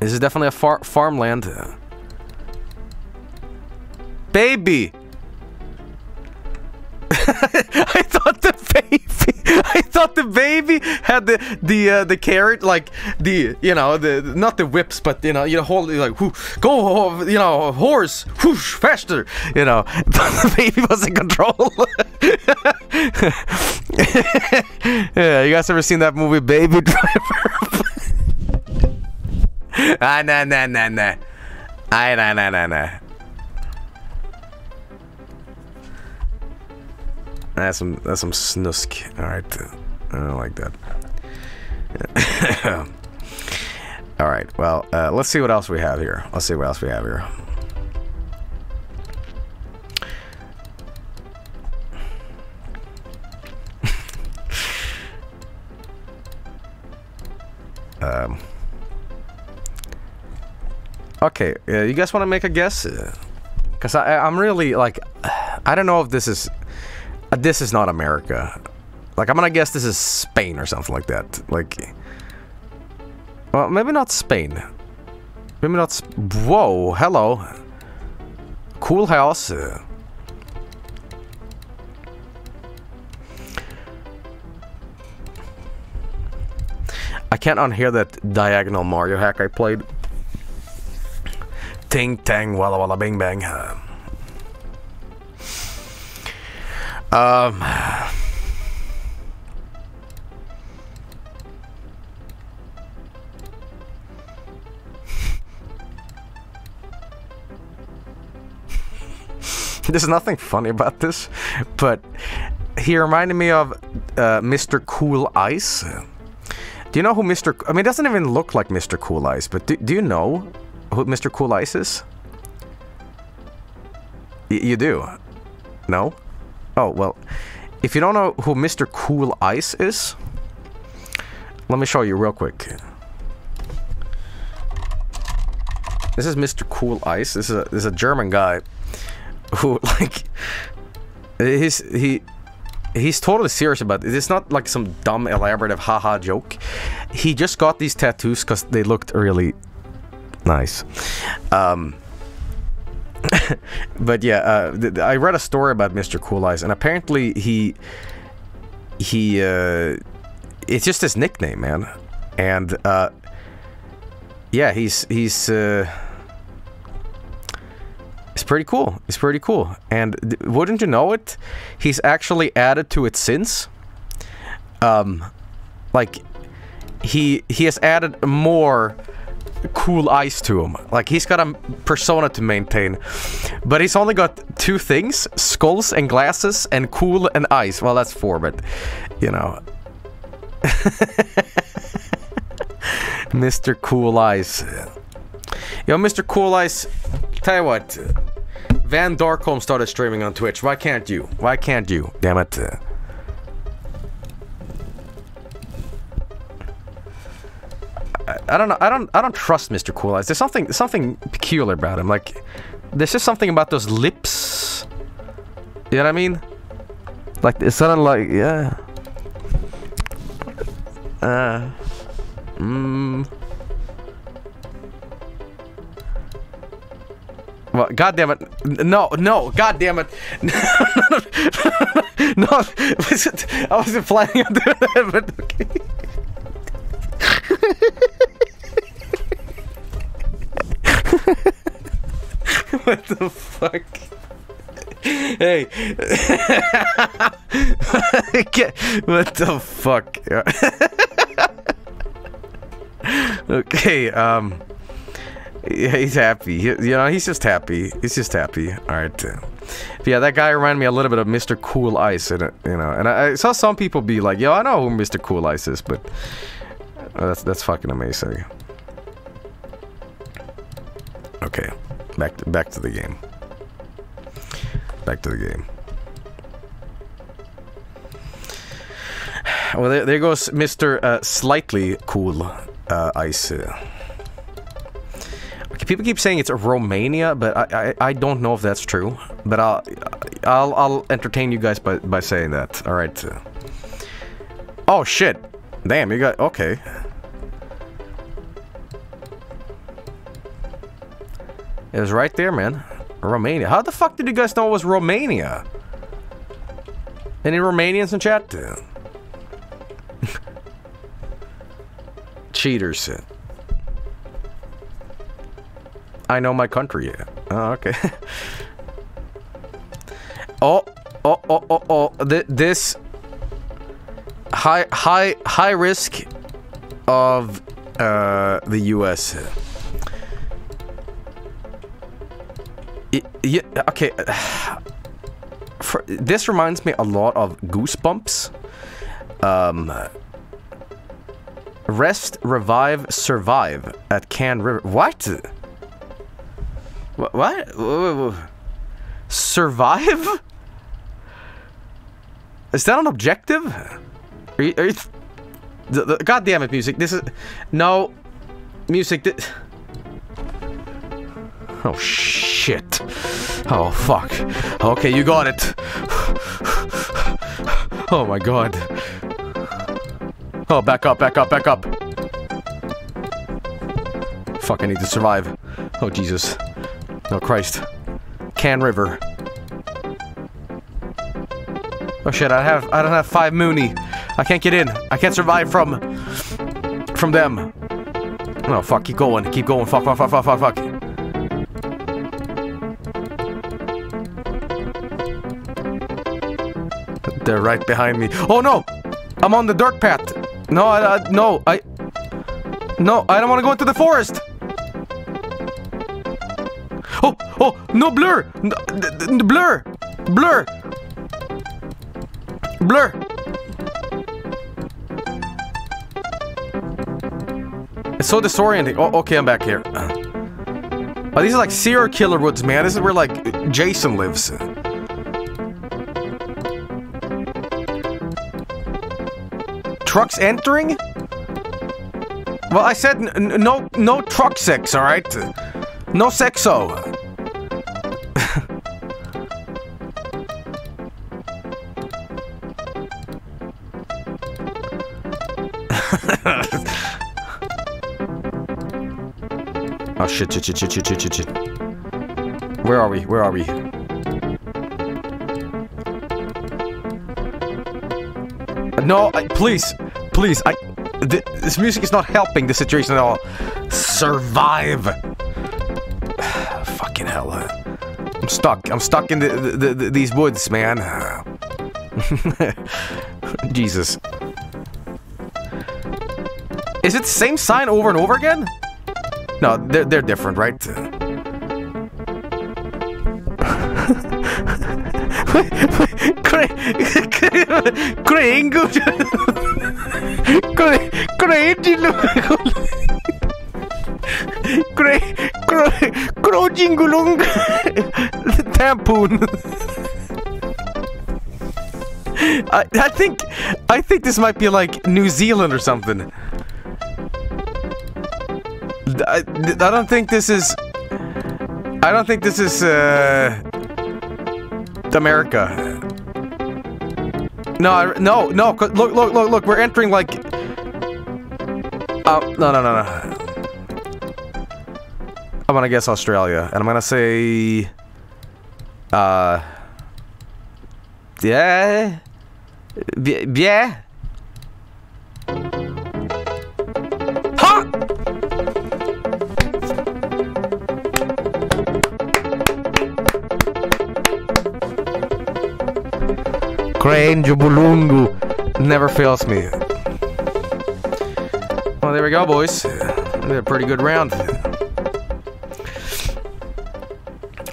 this is definitely a far farmland. Baby. I thought the baby. I thought the baby had the the uh, the carrot like the you know the not the whips but you know you hold like whoo, go you know horse whoosh faster you know the baby was in control. yeah, you guys ever seen that movie Baby Driver? nah. Ah nah nah nah nah. That's some that's some snusk. All right, I don't like that. All right. Well, uh, let's see what else we have here. Let's see what else we have here. um. Okay, uh, you guys want to make a guess? Because I, I'm really like, I don't know if this is, uh, this is not America. Like I'm gonna guess this is Spain or something like that. Like, well, maybe not Spain. Maybe not. Sp Whoa, hello. Cool house. I can't unhear that diagonal Mario hack I played. Ting tang walla walla bing bang. Um. There's nothing funny about this, but he reminded me of uh, Mr. Cool Ice. Do you know who Mr. I mean, it doesn't even look like Mr. Cool Ice, but do, do you know who Mr. Cool Ice is? Y you do? No? Oh, well, if you don't know who Mr. Cool Ice is, let me show you real quick. This is Mr. Cool Ice. This is a, this is a German guy who, like, he's, he, he's totally serious about it. It's not like some dumb, elaborate, haha joke. He just got these tattoos because they looked really nice. Um, but yeah, uh, I read a story about Mr. Cool Ice, and apparently he he uh, it's just his nickname, man. And uh, yeah, he's he's uh, it's pretty cool. It's pretty cool. And wouldn't you know it? He's actually added to it since. Um, like he he has added more cool eyes to him. Like he's got a persona to maintain, but he's only got two things: skulls and glasses, and cool and eyes. Well, that's four, but you know, Mr. Cool Ice. Yo, Mr. Cool Ice. Tell you what, Van Darkholme started streaming on Twitch. Why can't you? Why can't you? Damn it. I don't know. I don't. I don't trust Mr. Cool Ice. There's something something peculiar about him. Like, there's just something about those lips. You know what I mean? Like it's sort of like yeah. Uh. Mmm. Well, God damn it! No, no, God damn it! no, I wasn't planning on doing that, but okay. what the fuck? Hey. what the fuck? okay, um yeah, he's happy. He, you know, he's just happy. He's just happy. All right. But yeah, that guy reminded me a little bit of Mr. Cool Ice, and you know, and I, I, saw some people be like, "Yo, I know who Mr. Cool Ice is," but uh, that's that's fucking amazing. Okay, back to, back to the game. Back to the game. Well, there, there goes Mr. Uh, slightly Cool uh, Ice. People keep saying it's Romania, but I, I, I don't know if that's true. But I'll I'll I'll entertain you guys by by saying that. All right. Oh shit! Damn, you got okay. It was right there, man. Romania. How the fuck did you guys know it was Romania? Any Romanians in chat? Cheaters. I know my country. Oh, okay. oh, oh, oh, oh, oh. Th this high, high, high risk of uh, the U.S. yeah, okay. for, this reminds me a lot of Goosebumps. Um, rest, revive, survive at Can River. What? What? What? Survive? Is that an objective? Are you, are you the, the, God damn it, music. This is no music. Oh shit. Oh fuck. Okay, you got it. Oh my god. Oh, back up, back up, back up. Fuck, I need to survive. Oh Jesus. Oh Christ. Can River. Oh shit, I have I don't have five Mooney. I can't get in. I can't survive from from them. Oh fuck, keep going, keep going. Fuck, fuck, fuck, fuck, fuck, fuck. They're right behind me. Oh no! I'm on the dirt path. No, I, I no, I No, I don't want to go into the forest. Oh, oh, no blur. No, blur. Blur. Blur. It's so disorienting. Oh, okay, I'm back here. Oh, these are like serial killer woods, man. This is where like Jason lives. Trucks entering? Well, I said no, no truck sex. All right, no sexo. Oh shit, shit, shit, shit, shit, shit, shit. Where are we? Where are we? No, I, please, please, I. Th this music is not helping the situation at all. Survive. Fucking hell. I'm stuck. I'm stuck in the, the, the, these woods, man. Jesus. Is it the same sign over and over again? No, they're, they're different, right? Gringo! Grojingulung Tampoon. I, I think I think this might be like New Zealand or something. I, I don't think this is. I don't think this is uh, America. No, I, no, no. Look, look, look, look. We're entering like. Oh no, no, no, no. I'm gonna guess Australia, and I'm gonna say. Uh. Yeah. Yeah. Crane Jubulungu never fails me. Well, there we go, boys. We had a pretty good round.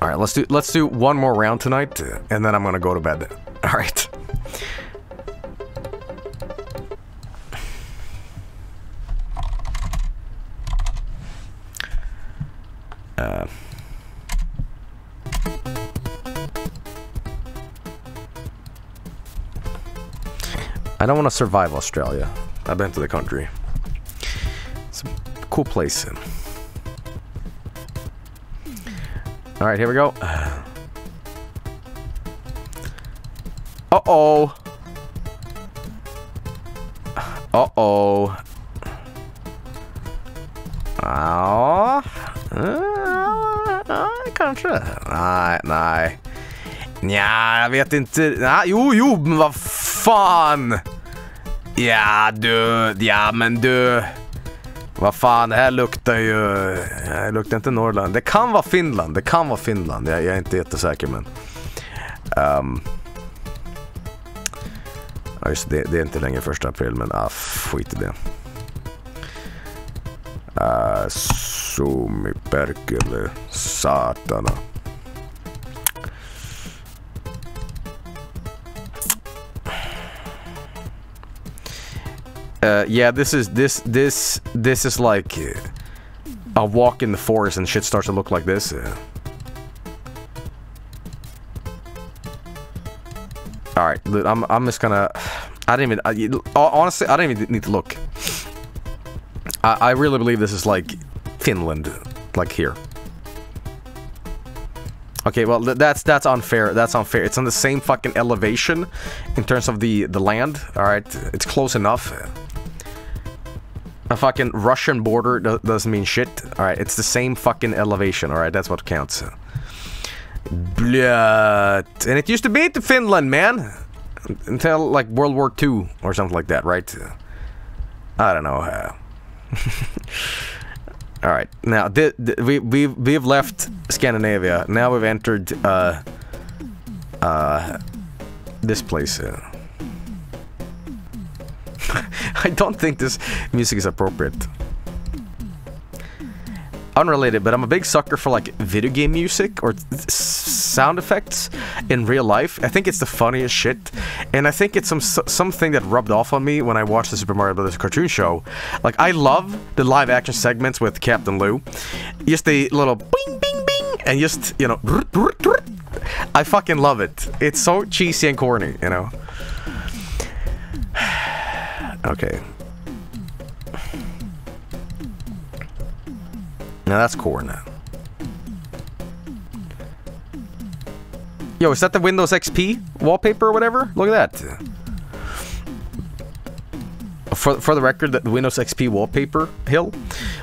All right, let's do let's do one more round tonight, and then I'm gonna go to bed. All right. Don't want to survive Australia. I've been to the country. It's a cool place. All right, here we go. Uh oh. Uh oh. Ja, kanske. Nej, nej. Nja, jag vet inte. Ja, jo, jo, men vad fan. Ja, du. Ja, men du. Vad fan, det här luktar ju... Det luktar inte Norrland. Det kan vara Finland. Det kan vara Finland. Jag, jag är inte jättesäker, men... Um, ja, just det. Det är inte längre första april, men ah, skit i det. Eh, uh, Sumi perkele, satana. Uh, yeah, this is this this this is like uh, a walk in the forest and shit starts to look like this. Uh. All right, I'm I'm just gonna. I didn't even. I, honestly, I didn't even need to look. I I really believe this is like Finland, like here. Okay, well th- that's that's unfair. That's unfair. It's on the same fucking elevation in terms of the the land. All right, it's close enough. A fucking Russian border do- doesn't mean shit. All right, it's the same fucking elevation. All right, that's what counts. Blood, and it used to be to Finland, man, until like World War II or something like that, right? I don't know. Uh, all right, now th- th- we we've we've left Scandinavia. Now we've entered uh, uh, this place. Uh. I don't think this music is appropriate. Unrelated, but I'm a big sucker for like video game music or sound effects in real life. I think it's the funniest shit, and I think it's some something that rubbed off on me when I watched the Super Mario Brothers cartoon show. Like I love the live action segments with Captain Lou, just the little bing bing bing, and just you know, I fucking love it. It's so cheesy and corny, you know. Okay. Now that's corn. Yo, is that the Windows XP wallpaper or whatever? Look at that. For, for the record, the Windows XP wallpaper hill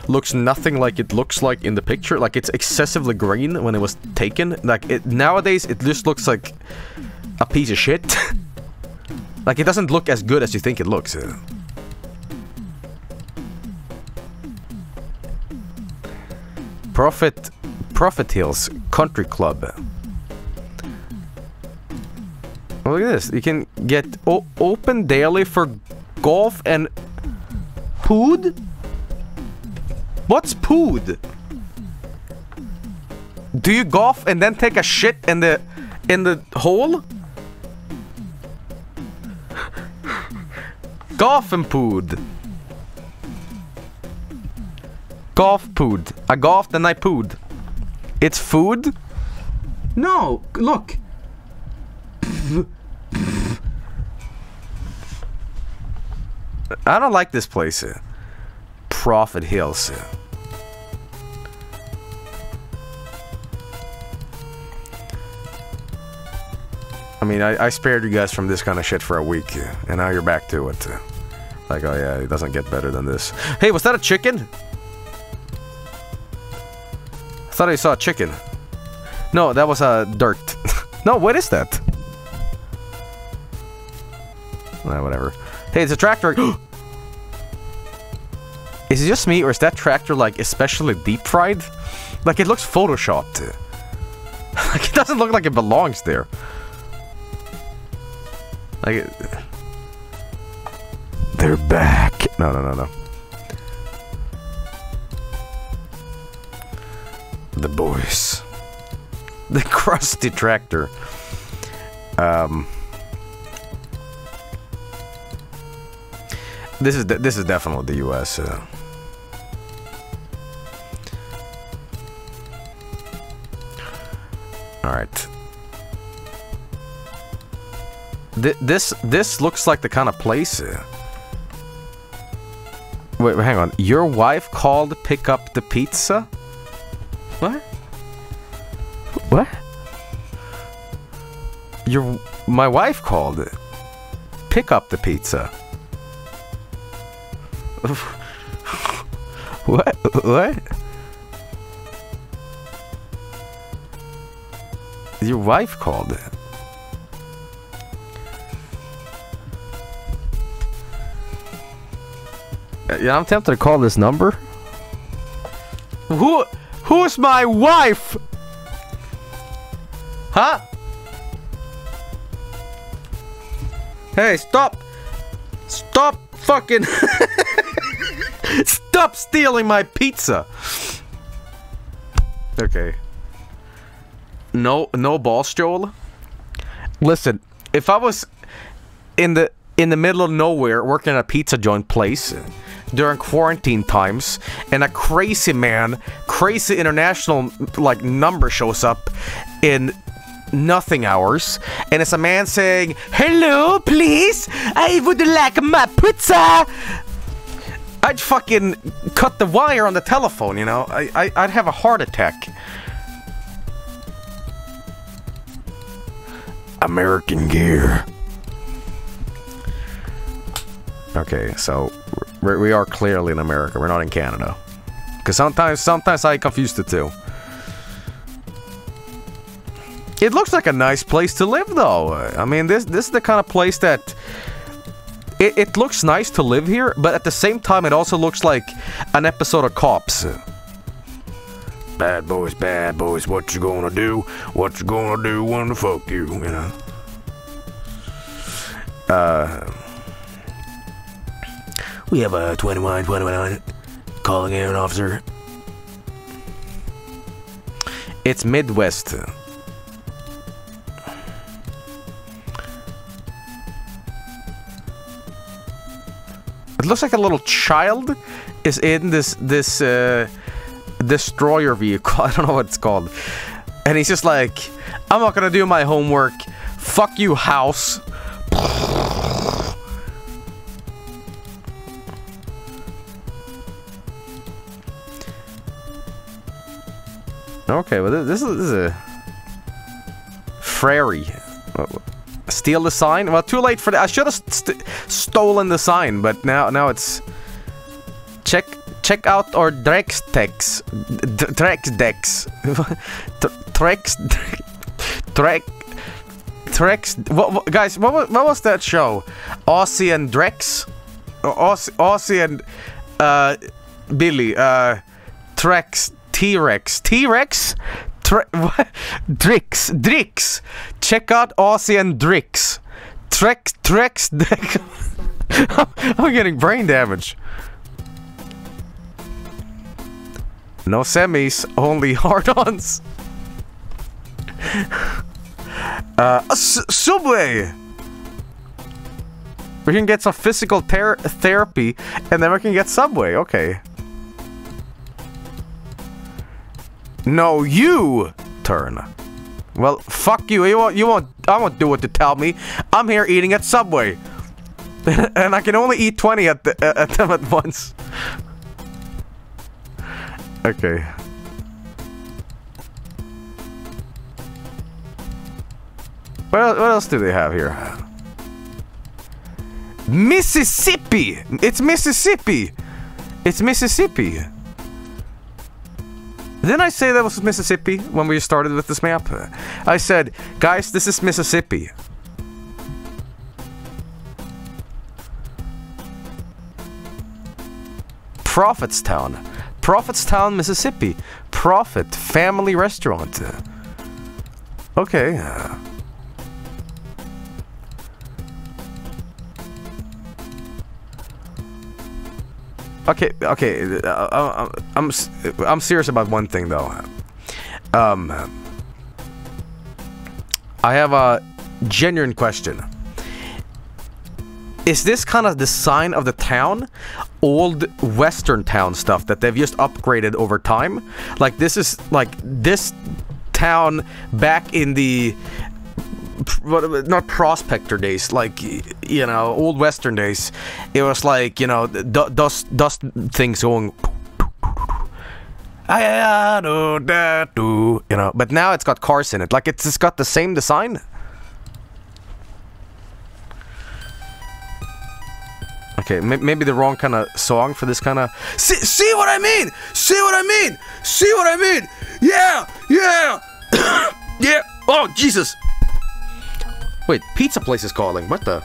looks nothing like it looks like in the picture. Like it's excessively green when it was taken. Like it nowadays, it just looks like a piece of shit. like it doesn't look as good as you think it looks. Prophet Prophet Hills Country Club. Look at this. You can get open daily for golf and pood. What's pood? Do you golf and then take a shit in the in the hole? Golf and pood. Golf pood. I golfed and I pooed. It's food? No, look. I don't like this place. uh, Prophet Hills. I mean, I, I spared you guys from this kind of shit for a week, uh, and now you're back to it. uh. Like, oh yeah, it doesn't get better than this. Hey, was that a chicken? I thought I saw a chicken. No, that was a dirt. no, what is that? Ah, whatever. Hey, it's a tractor. is it just me, or is that tractor like especially deep fried? Like it looks photoshopped. like it doesn't look like it belongs there. Like they're back. No, no, no, no. The boys. The crusty tractor. Um. This is this is definitely the U.S. Uh, all right. Th- this this looks like the kind of place. Uh, wait, wait, hang on. Your wife called to pick up the pizza. What? What? Your my wife called it. Pick up the pizza. what? What? Your wife called it. Yeah, I'm tempted to call this number. Who? Who's my wife? Huh? Hey, stop! Stop fucking. stop stealing my pizza! Okay. No, no balls, Joel. Listen, if I was in the in the middle of nowhere working at a pizza joint place during quarantine times and a crazy man crazy international like number shows up in nothing hours and it's a man saying hello please i would like my pizza. I'd fucking cut the wire on the telephone you know? I, I i'd have a heart attack. American gear. Okay, so we are clearly in America. We're not in Canada. Because sometimes, sometimes I confuse the two. It looks like a nice place to live, though. I mean, this this is the kind of place that it, it looks nice to live here, but at the same time, it also looks like an episode of Cops. Bad boys, bad boys, what you gonna do? What you gonna do when the fuck you, you know? Uh, we have a 21, 21 calling in officer. It's Midwest. It looks like a little child is in this this uh, destroyer vehicle. I don't know what it's called. And he's just like, I'm not gonna do my homework. Fuck you, house. Okay, well this is, this is a Frary. Steal the sign? Well, too late for that. I should have st stolen the sign, but now now it's check check out our Drex Dex. Drex Dex. Trex Trex Trex what, guys, what, was- what was that show? Ozzy and Drex? Ozzy, Ozzy and uh Billy uh Trex T-Rex T-Rex Tre- what? Drix Drix check out Ozzy and Drix Trex Trex I'm getting brain damage No semis, only hard-ons. uh, S- Subway! We can get some physical ter- therapy, and then we can get Subway, okay. No, you turn. Well, fuck you. You won't. You won't. I won't do what you tell me. I'm here eating at Subway, and I can only eat twenty at the, at them at once. Okay. What, el- what else do they have here? Mississippi! It's Mississippi! It's Mississippi! Didn't I say that was Mississippi when we started with this map? I said, guys, this is Mississippi. Prophetstown. Prophetstown, Mississippi. Prophet Family Restaurant. Okay. Uh, Okay, okay. uh, uh, I'm s- I'm serious about one thing though. Um, I have a genuine question. Is this kind of the sign of the town? Old Western town stuff that they've just upgraded over time? Like this is like this town back in the not prospector days, like you know, old western days. It was like you know, dust dust things going. You know, but now it's got cars in it. Like it's, it's got the same design. Okay, may- maybe the wrong kind of song for this kind of. See, see what I mean? See what I mean? See what I mean? Yeah, yeah, yeah. Oh Jesus! Wait, pizza place is calling. What the?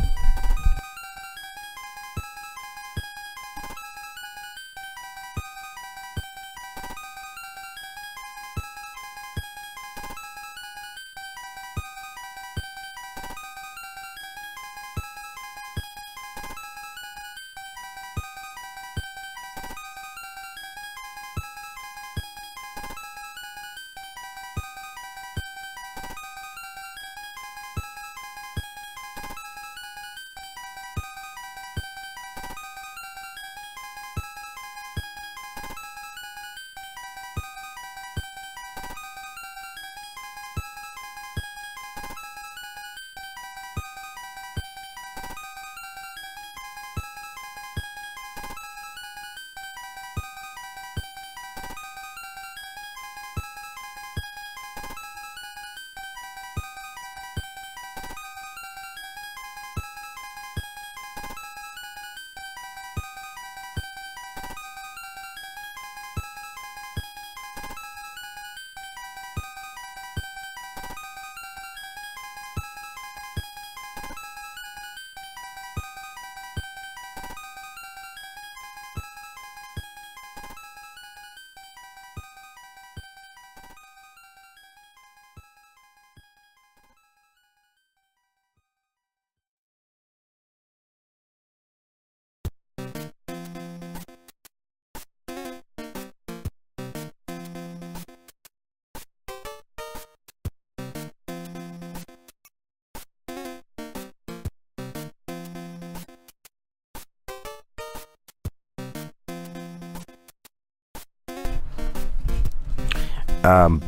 Um,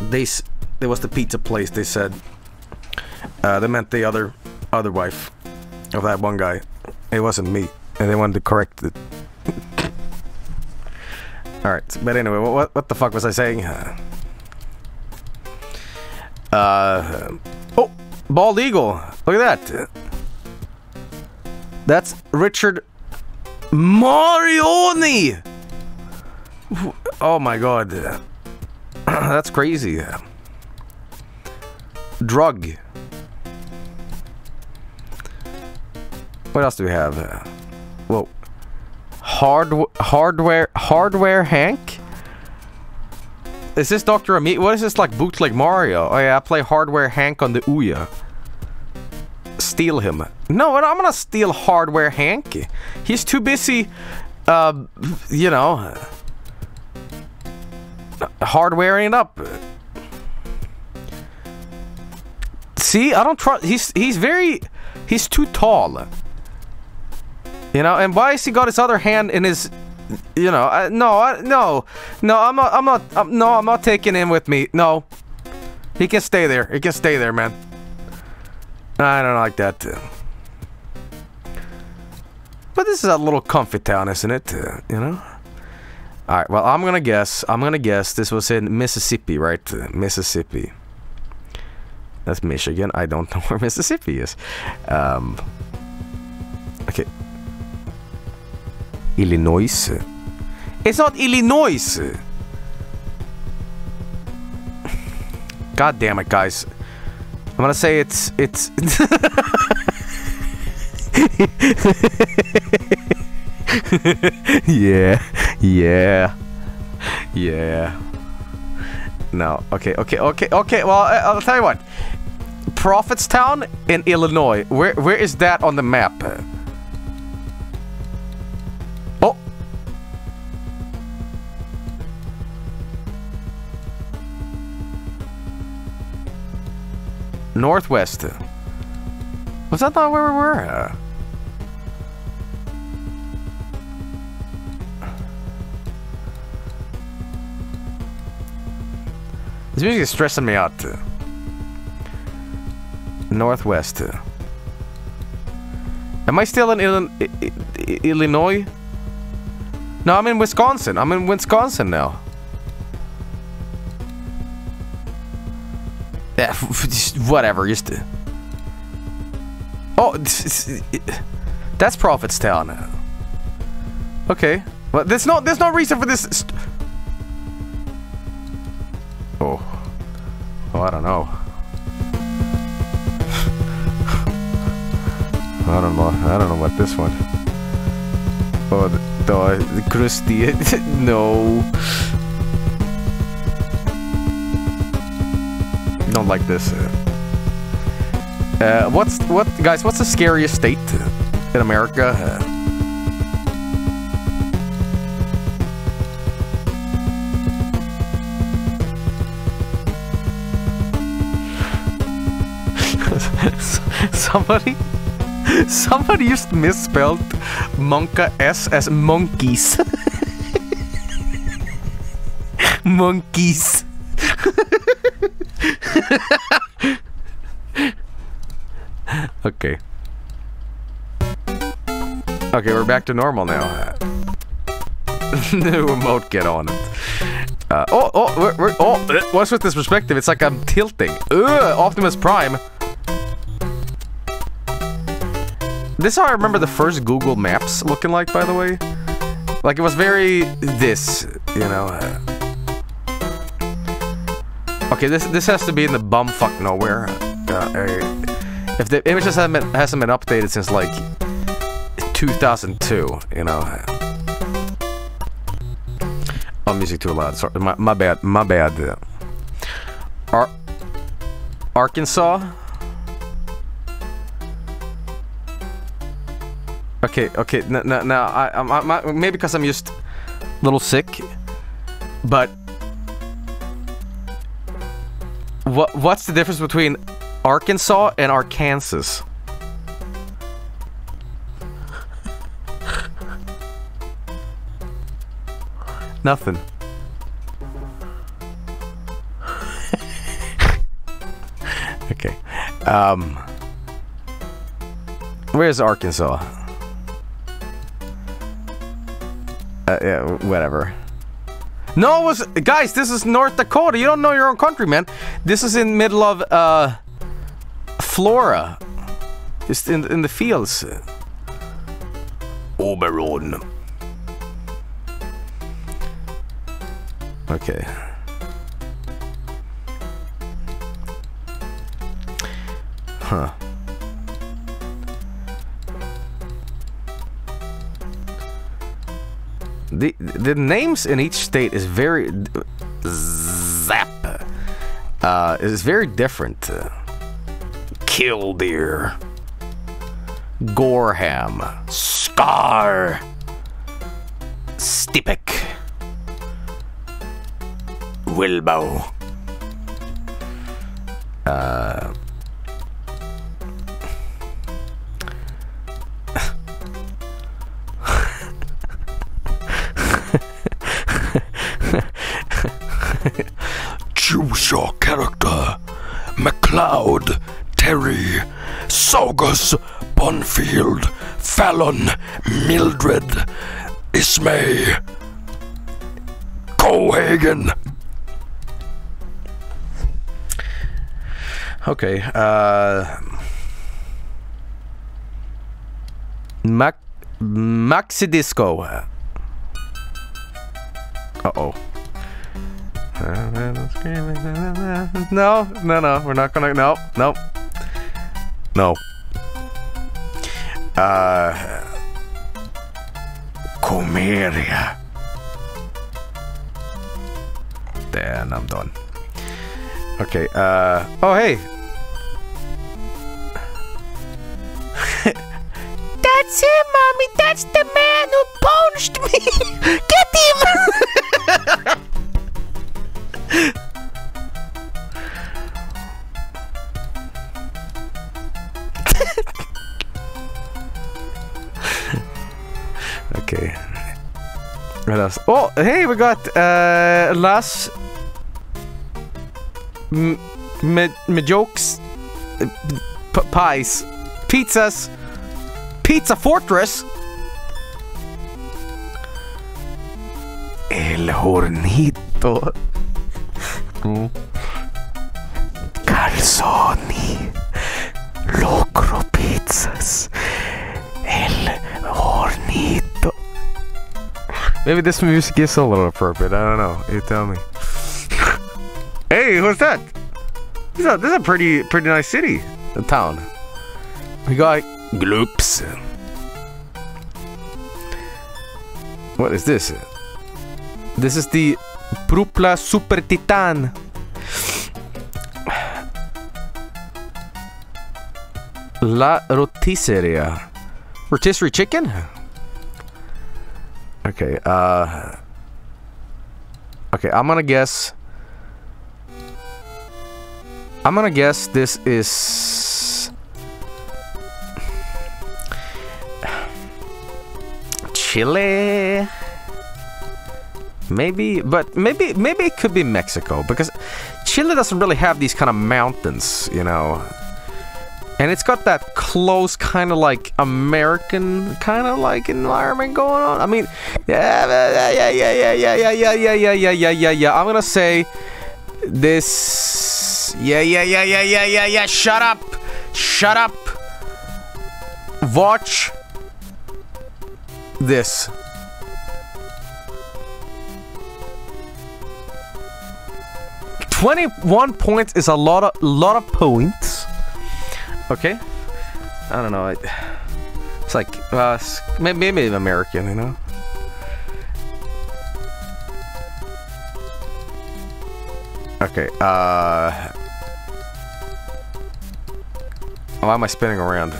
they there was the pizza place. They said uh, they meant the other other wife of that one guy. It wasn't me, and they wanted to correct it. All right, but anyway, what what the fuck was I saying? Uh, oh, bald eagle. Look at that. That's Richard Marioni. Oh my god. That's crazy. Drug. What else do we have? Whoa. Hard hardware hardware Hank? Is this Dr. Amit? What is this like bootleg Mario? Oh yeah, I play hardware Hank on the Ouya. Steal him. No, I'm gonna steal hardware Hank. He's too busy, uh, you know, hardwaring it up. See, I don't trust. He's he's very, he's too tall. You know, and why has he got his other hand in his? You know, I, no, I, no, no. I'm not. I'm not. I'm, no, I'm not taking him with me. No, he can stay there. He can stay there, man. I don't like that. But this is a little comfy town, isn't it? You know. All right. Well, I'm gonna guess. I'm gonna guess this was in Mississippi, right? Mississippi. That's Michigan. I don't know where Mississippi is. Um, okay. Illinois. It's not Illinois. God damn it, guys. I'm gonna say it's it's. yeah, yeah, yeah. No, okay, okay, okay, okay. Well, I- I'll tell you what. Prophetstown in Illinois. Where where is that on the map? Oh. Northwest. Was that not where we were? This music is stressing me out. Northwest. Am I still in Illinois? No, I'm in Wisconsin. I'm in Wisconsin now. Yeah, whatever. Just. Oh, that's Prophetstown. Okay, but there's no there's no reason for this. Oh, oh, I don't know. I don't know. I don't know about this one. Oh, the, the, the crusty. no. Don't like this. Uh, what's what, guys? What's the scariest state in America? Somebody, somebody just misspelled monkaS as monkeys. monkeys. okay. Okay, we're back to normal now. New remote, get on it. Uh, oh, oh, we're, we're, oh, what's with this perspective? It's like I'm tilting. Ugh, Optimus Prime. This is how I remember the first Google Maps looking like, by the way. Like, it was very this, you know. Okay, this this has to be in the bumfuck nowhere. Uh, if the image hasn't been, hasn't been updated since, like, 2002, you know. Oh, music too loud. Sorry, my, my bad. My bad. Ar Arkansas. Okay, okay, no, now, I, I'm, I'm, maybe because I'm just a little sick, but what, what's the difference between Arkansas and Arkansas? Nothing. okay. Um, where's Arkansas? Uh, yeah, whatever. No, was guys. This is North Dakota. You don't know your own country, man. This is in middle of uh, Flora, just in in the fields. Oberon. Okay. Huh. The the names in each state is very zap. Uh, is very different. Killdeer, Gorham, Scar, Stipek, Wibaux. Uh, McLeod, Terry, Saugus, Bonfield, Fallon, Mildred, Ismay, Cohagen. Okay. Uh, Mac Maxi Uh oh. No, no, no. We're not gonna. No, no, no. Uh, Comeria. Then I'm done. Okay. Uh. Oh, hey. That's him, mommy. That's the man who punched me. Get him. okay. What else? Oh, hey, we got uh, last m- m- m- jokes, uh, p- pies, pizzas, pizza fortress. El hornito. Mm. Calzoni. Locro pizzas. El hornito. Maybe this music is a little appropriate. I don't know. You tell me. hey, who's that? This is, a, this is a pretty pretty nice city, a town. We got Gloops. What is this? This is the Prupla Super Titan. La Rotisseria. Rotisserie chicken? Okay, uh. Okay, I'm gonna guess. I'm gonna guess this is. Chile? Maybe, but maybe maybe it could be Mexico because Chile doesn't really have these kind of mountains, you know. And it's got that close kind of like American kind of like environment going on. I mean, yeah, yeah, yeah, yeah, yeah, yeah, yeah, yeah, yeah, yeah, yeah, yeah. I'm gonna say this. Yeah, yeah, yeah, yeah, yeah, yeah, yeah. Shut up, shut up. Watch this. Twenty-one points is a lot of lot of points. Okay, I don't know. It's like uh, maybe, maybe American, you know. Okay. Uh. Why am I spinning around?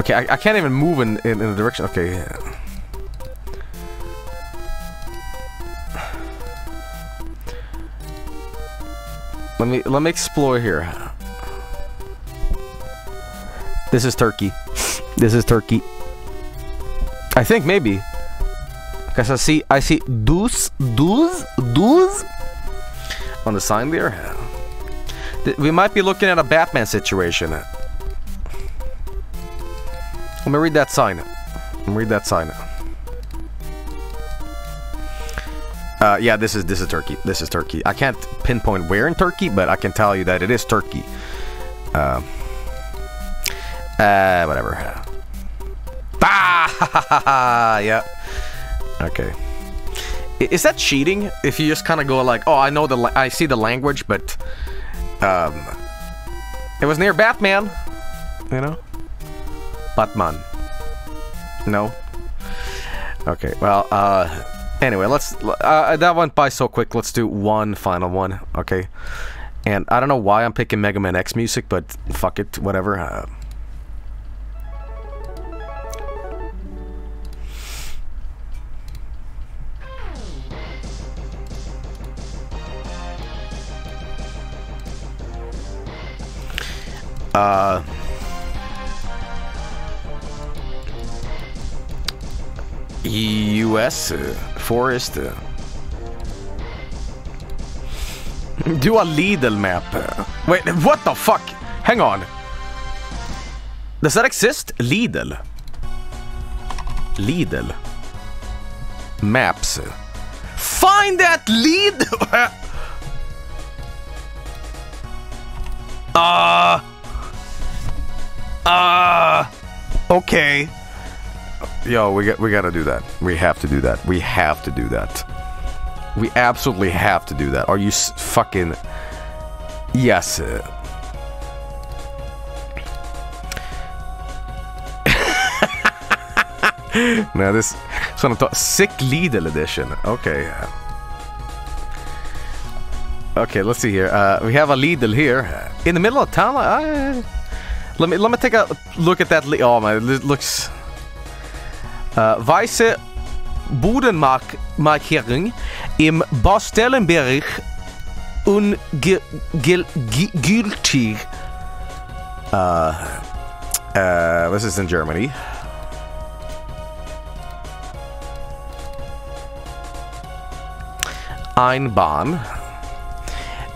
Okay, I, I can't even move in, in, in the direction. Okay. Yeah. Let me let me explore here. This is Turkey. This is Turkey. I think maybe. Cause I see I see dus dus dus on the sign there. We might be looking at a Batman situation. Let me read that sign. Let me read that sign. Uh, yeah, this is this is Turkey. This is Turkey. I can't pinpoint where in Turkey, but I can tell you that it is Turkey. Uh, uh whatever. Ah, yeah. Okay. Is that cheating? If you just kind of go like, oh, I know the, I see the language, but, um, it was near Batman, you know? Batman. No. Okay. Well, uh, anyway, let's. Uh, that went by so quick. Let's do one final one. Okay. And I don't know why I'm picking Mega Man X music, but fuck it, whatever. Uh, Uh, U.S. Uh, forest. Uh. Do a Lidl map. Wait, what the fuck? Hang on. Does that exist? Lidl. Lidl. Maps. Find that Lidl. Uh. Uh. Okay. Yo, we got we got to do that. We have to do that. We have to do that. We absolutely have to do that. Are you fucking Yes. now this so I'm sick Lidl edition. Okay. Okay, let's see here. Uh, we have a Lidl here in the middle of town. Let me let me take a look at that. Oh my, it looks. Uh, Weisse Bodenmarkierung im Bastellenberg ungültig. Uh, uh, this is in Germany. Einbahn.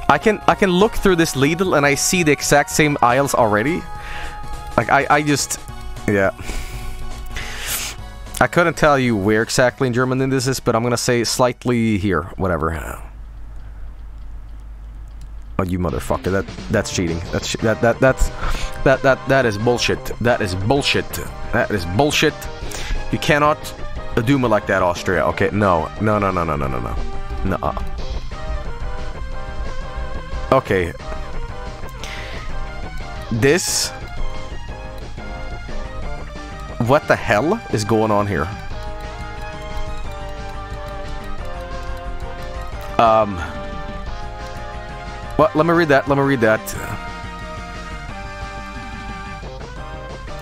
I can I can look through this Lidl and I see the exact same aisles already. Like I I just yeah. I couldn't tell you where exactly in German this is, but I'm gonna say slightly here, whatever. Oh, you motherfucker! That that's cheating. That's that that that's that that that is bullshit. That is bullshit. That is bullshit. You cannot do me like that, Austria. Okay, no, no, no, no, no, no, no, no, no. -uh. Okay. This. What the hell is going on here? Um. What? Let me read that. Let me read that.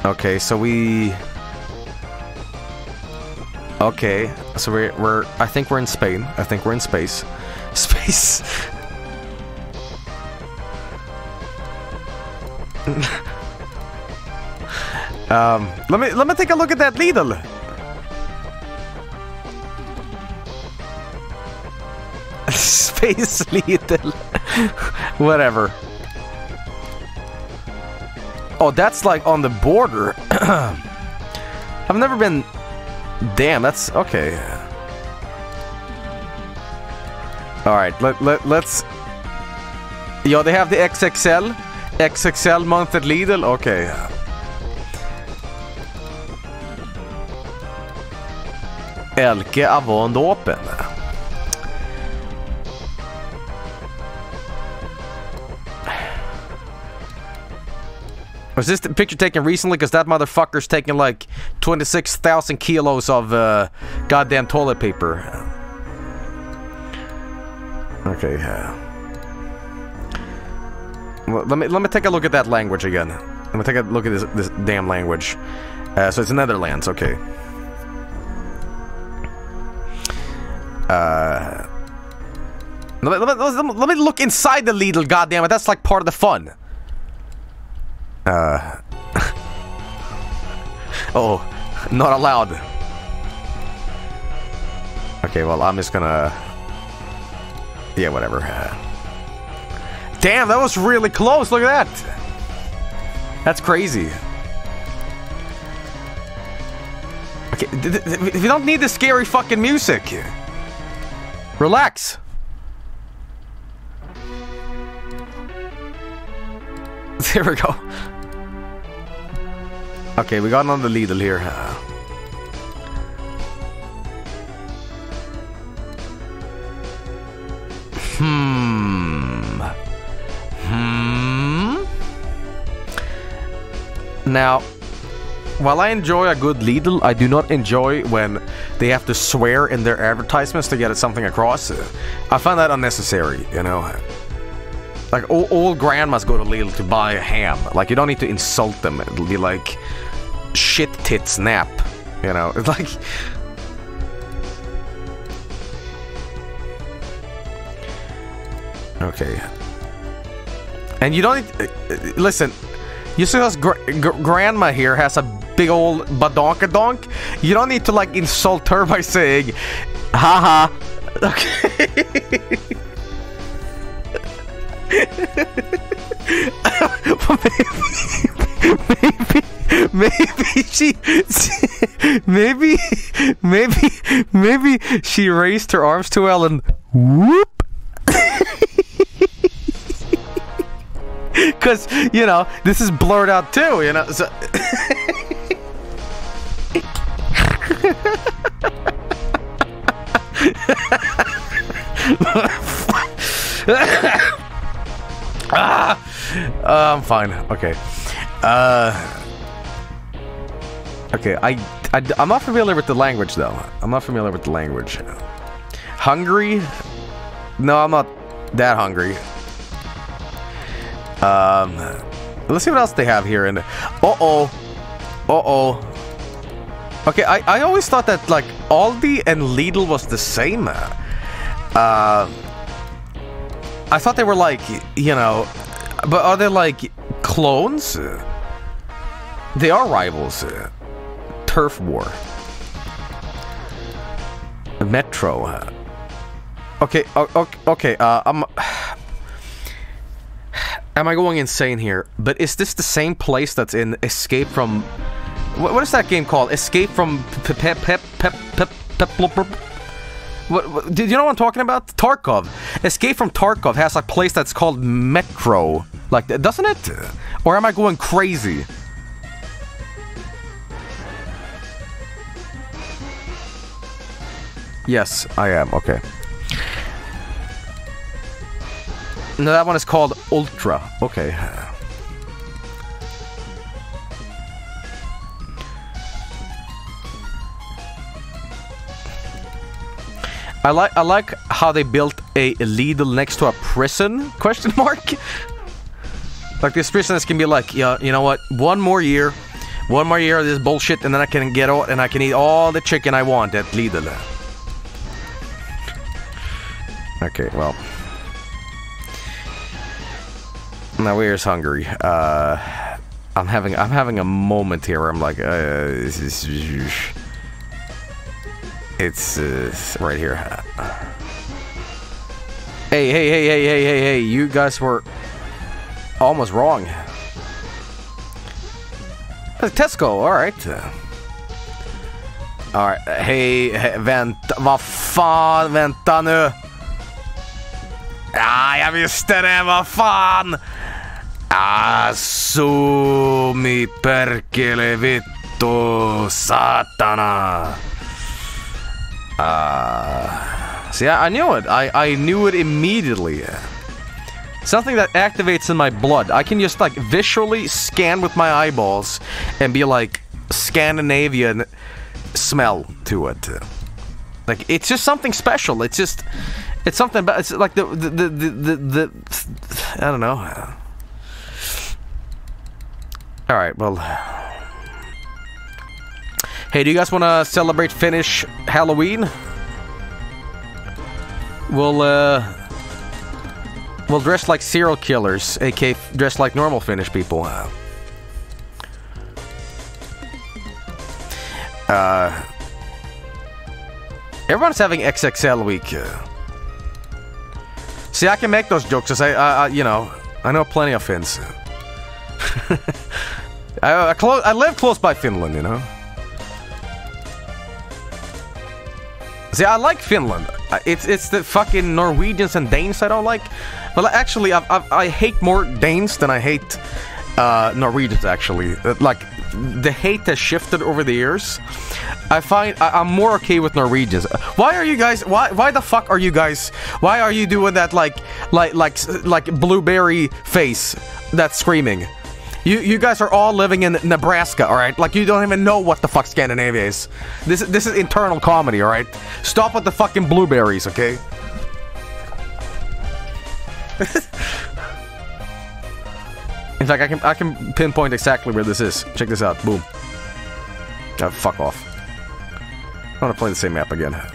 Okay, so we. Okay, so we're, we're. I think we're in Spain. I think we're in space. Space. Um, let me let me take a look at that Lidl. Space Lidl. Whatever. Oh, that's like on the border. I've never been. Damn, that's okay. All right, let let let's. Yo, they have the XXL, XXL mounted Lidl. Okay. Elke Open. Was this picture taken recently? Because that motherfucker's taking like 26,000 kilos of uh, goddamn toilet paper. Okay. Let me let me take a look at that language again. Let me take a look at this this damn language. Uh, so it's Netherlands. Okay. Uh, let me, let, let let me look inside the Lidl. Goddamn it! That's like part of the fun. Uh. oh, not allowed. Okay, well, I'm just gonna. Yeah, whatever. Damn, that was really close. Look at that. That's crazy. Okay, we don't need the scary fucking music. Relax. There we go. Okay, we got another Lidl here. Hmm. Hmm. Now, while I enjoy a good Lidl, I do not enjoy when they have to swear in their advertisements to get something across. I find that unnecessary, you know. Like all, all grandmas go to Lidl to buy a ham. Like you don't need to insult them. It'll be like shit tits nap. You know, it's like Okay. And you don't uh, uh, listen. You see us gr- grandma here has a big old badonkadonk. You don't need to like insult her by saying, haha. Okay. maybe, maybe she, maybe, maybe, maybe she raised her arms too well and whoop. Because, you know, this is blurred out too, you know. So ah, uh, I'm fine. Okay. Uh, okay, I, I, I'm not familiar with the language, though. I'm not familiar with the language. Hungry? No, I'm not that hungry. Um, let's see what else they have here. And uh-oh. Uh-oh. Okay, I, I always thought that, like, Aldi and Lidl was the same. Uh, I thought they were, like, you know... But are they, like, clones? They are rivals. Turf War. Metro. Okay, okay, okay, uh, I'm... Am I going insane here? But is this the same place that's in Escape from... What, what is that game called? Escape from Pep Pep Pep Pep Pep Pep what, what, did you know what I'm talking about? Tarkov. Escape from Tarkov has a place that's called Metro. Like, doesn't it? Or am I going crazy? Yes, I am. Okay. No, that one is called Ultra. Okay. I like I like how they built a Lidl next to a prison? Question mark. Like this prisoners can be like, yeah, you know what? One more year, one more year of this bullshit, and then I can get out and I can eat all the chicken I want at Lidl. Okay, well. Now where's hungry? Uh, I'm having I'm having a moment here where I'm like, uh, is it's uh, right here. Hey, hey, hey, hey, hey, hey, hey! You guys were almost wrong. Tesco, all right. All right. Hej, hey, vänta, vad fan, vänta nu. Ah, jag visste det, vad fan. Alltså, mi perkele vittu, satana. Uh, see, I, I knew it. I, I knew it immediately. Something that activates in my blood. I can just like visually scan with my eyeballs and be like Scandinavian smell to it. Like it's just something special. It's just it's something but it's like the the the the, the, the I don't know. All right, well. Hey, do you guys want to celebrate Finnish Halloween? We'll, uh... We'll dress like serial killers, aka dress like normal Finnish people. Uh... Everyone's having XXL week. See, I can make those jokes. 'cause I, I, I, you know, I know plenty of Finns. I, I, I live close by Finland, you know. See, I like Finland. It's it's the fucking Norwegians and Danes I don't like. Well, actually, I, I, hate more Danes than I hate uh, Norwegians. Actually, Uh, like the hate has shifted over the years. I find I, I'm more okay with Norwegians. Why are you guys? Why why the fuck are you guys? Why are you doing that like like like like blueberry face? That's screaming. You you guys are all living in Nebraska, all right? Like you don't even know what the fuck Scandinavia is. This this is internal comedy, all right? Stop with the fucking blueberries, okay? In fact, I can I can pinpoint exactly where this is. Check this out. Boom. Oh, fuck off. I want to play the same map again.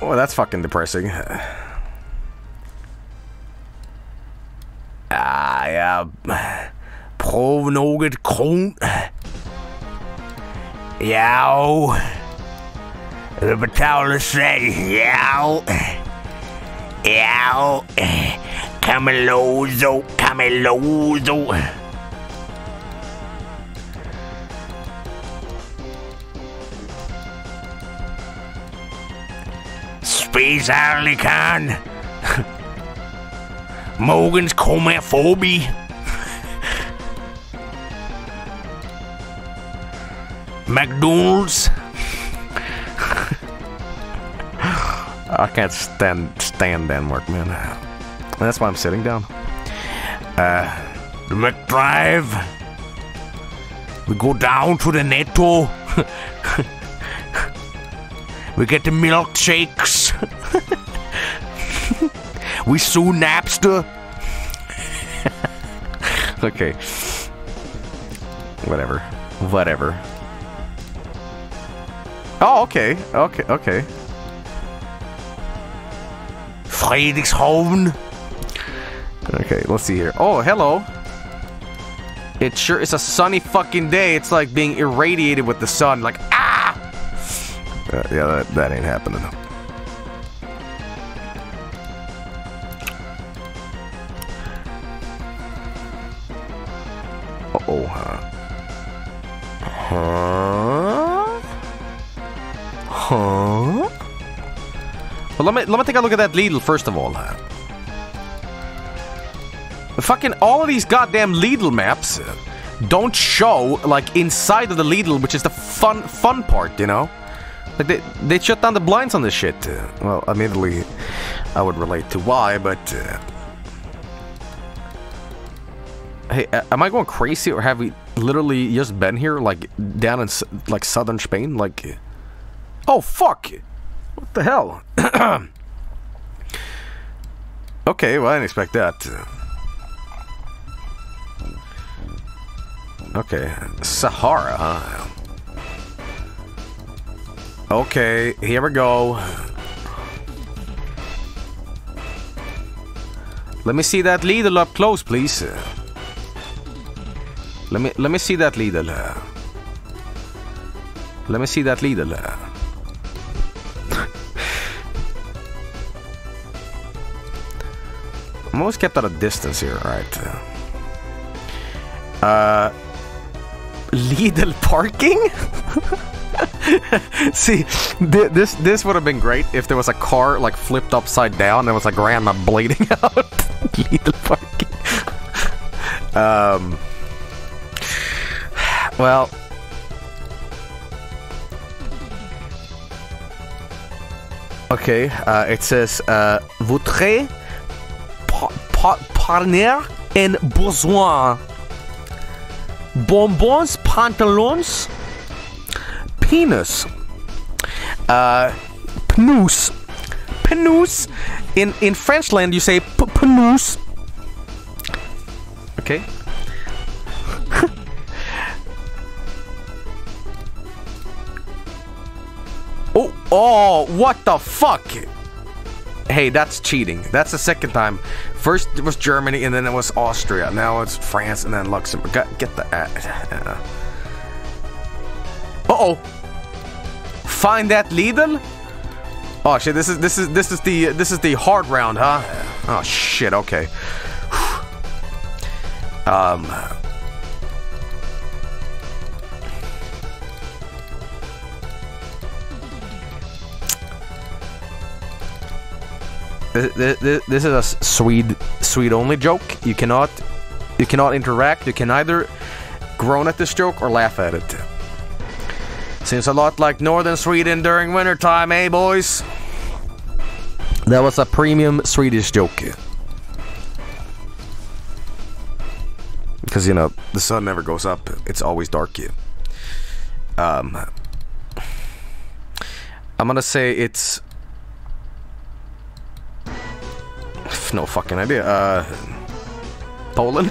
Oh, that's fucking depressing. Ja, jag... Prov något kron... Ja... Det betalar sig. Ja... Ja... Camelozo, Camelozo. Spis ärlig kan. Mogens komofobi. McDonald's. I can't stand stand Denmark, man. That's why I'm sitting down. Uh, the McDrive. We go down to the Netto. we get the milkshakes. we sue Napster. okay. Whatever. Whatever. Oh, okay. Okay, okay. Frederikshavn. Okay, let's see here. Oh, hello. It sure is a sunny fucking day. It's like being irradiated with the sun. Like, ah! Uh, yeah, that, that ain't happening. Let me let me take a look at that Lidl first of all. Fucking all of these goddamn Lidl maps don't show like inside of the Lidl, which is the fun fun part, you know. Like they they shut down the blinds on this shit. Well, admittedly, I would relate to why, but. Uh, Hey, am I going crazy, or have we literally just been here, like down in like southern Spain? Like, oh fuck, what the hell? okay, well I didn't expect that. Okay, Sahara, huh? Okay, here we go. Let me see that Lidl up close, please. Let me let me see that Lidl. Let me see that Lidl. I'm always kept at a distance here, right? Uh, Lidl parking? See, thi- this this would have been great if there was a car like flipped upside down and it was a grandma bleeding out. Lidl parking. um. Well. Okay, uh, it says uh, votre pa- pa- partenaire en besoin. Bonbons, pantalons, penis, uh, pneus. In in French land, you say p- Okay. Oh, oh, what the fuck? Hey, that's cheating. That's the second time. First it was Germany, and then it was Austria. Now it's France, and then Luxembourg. Get, get the. Uh, uh. oh. find that Lidl? Oh shit, this is this is this is the this is the hard round, huh? Oh shit, okay. um This, is a Swede Swede only joke. You cannot you cannot interact. You can either groan at this joke or laugh at it. Seems a lot like northern Sweden during wintertime, eh, boys? That was a premium Swedish joke. Because, you know, the sun never goes up. It's always dark. Um, I'm gonna say it's... No fucking idea. Uh, Poland?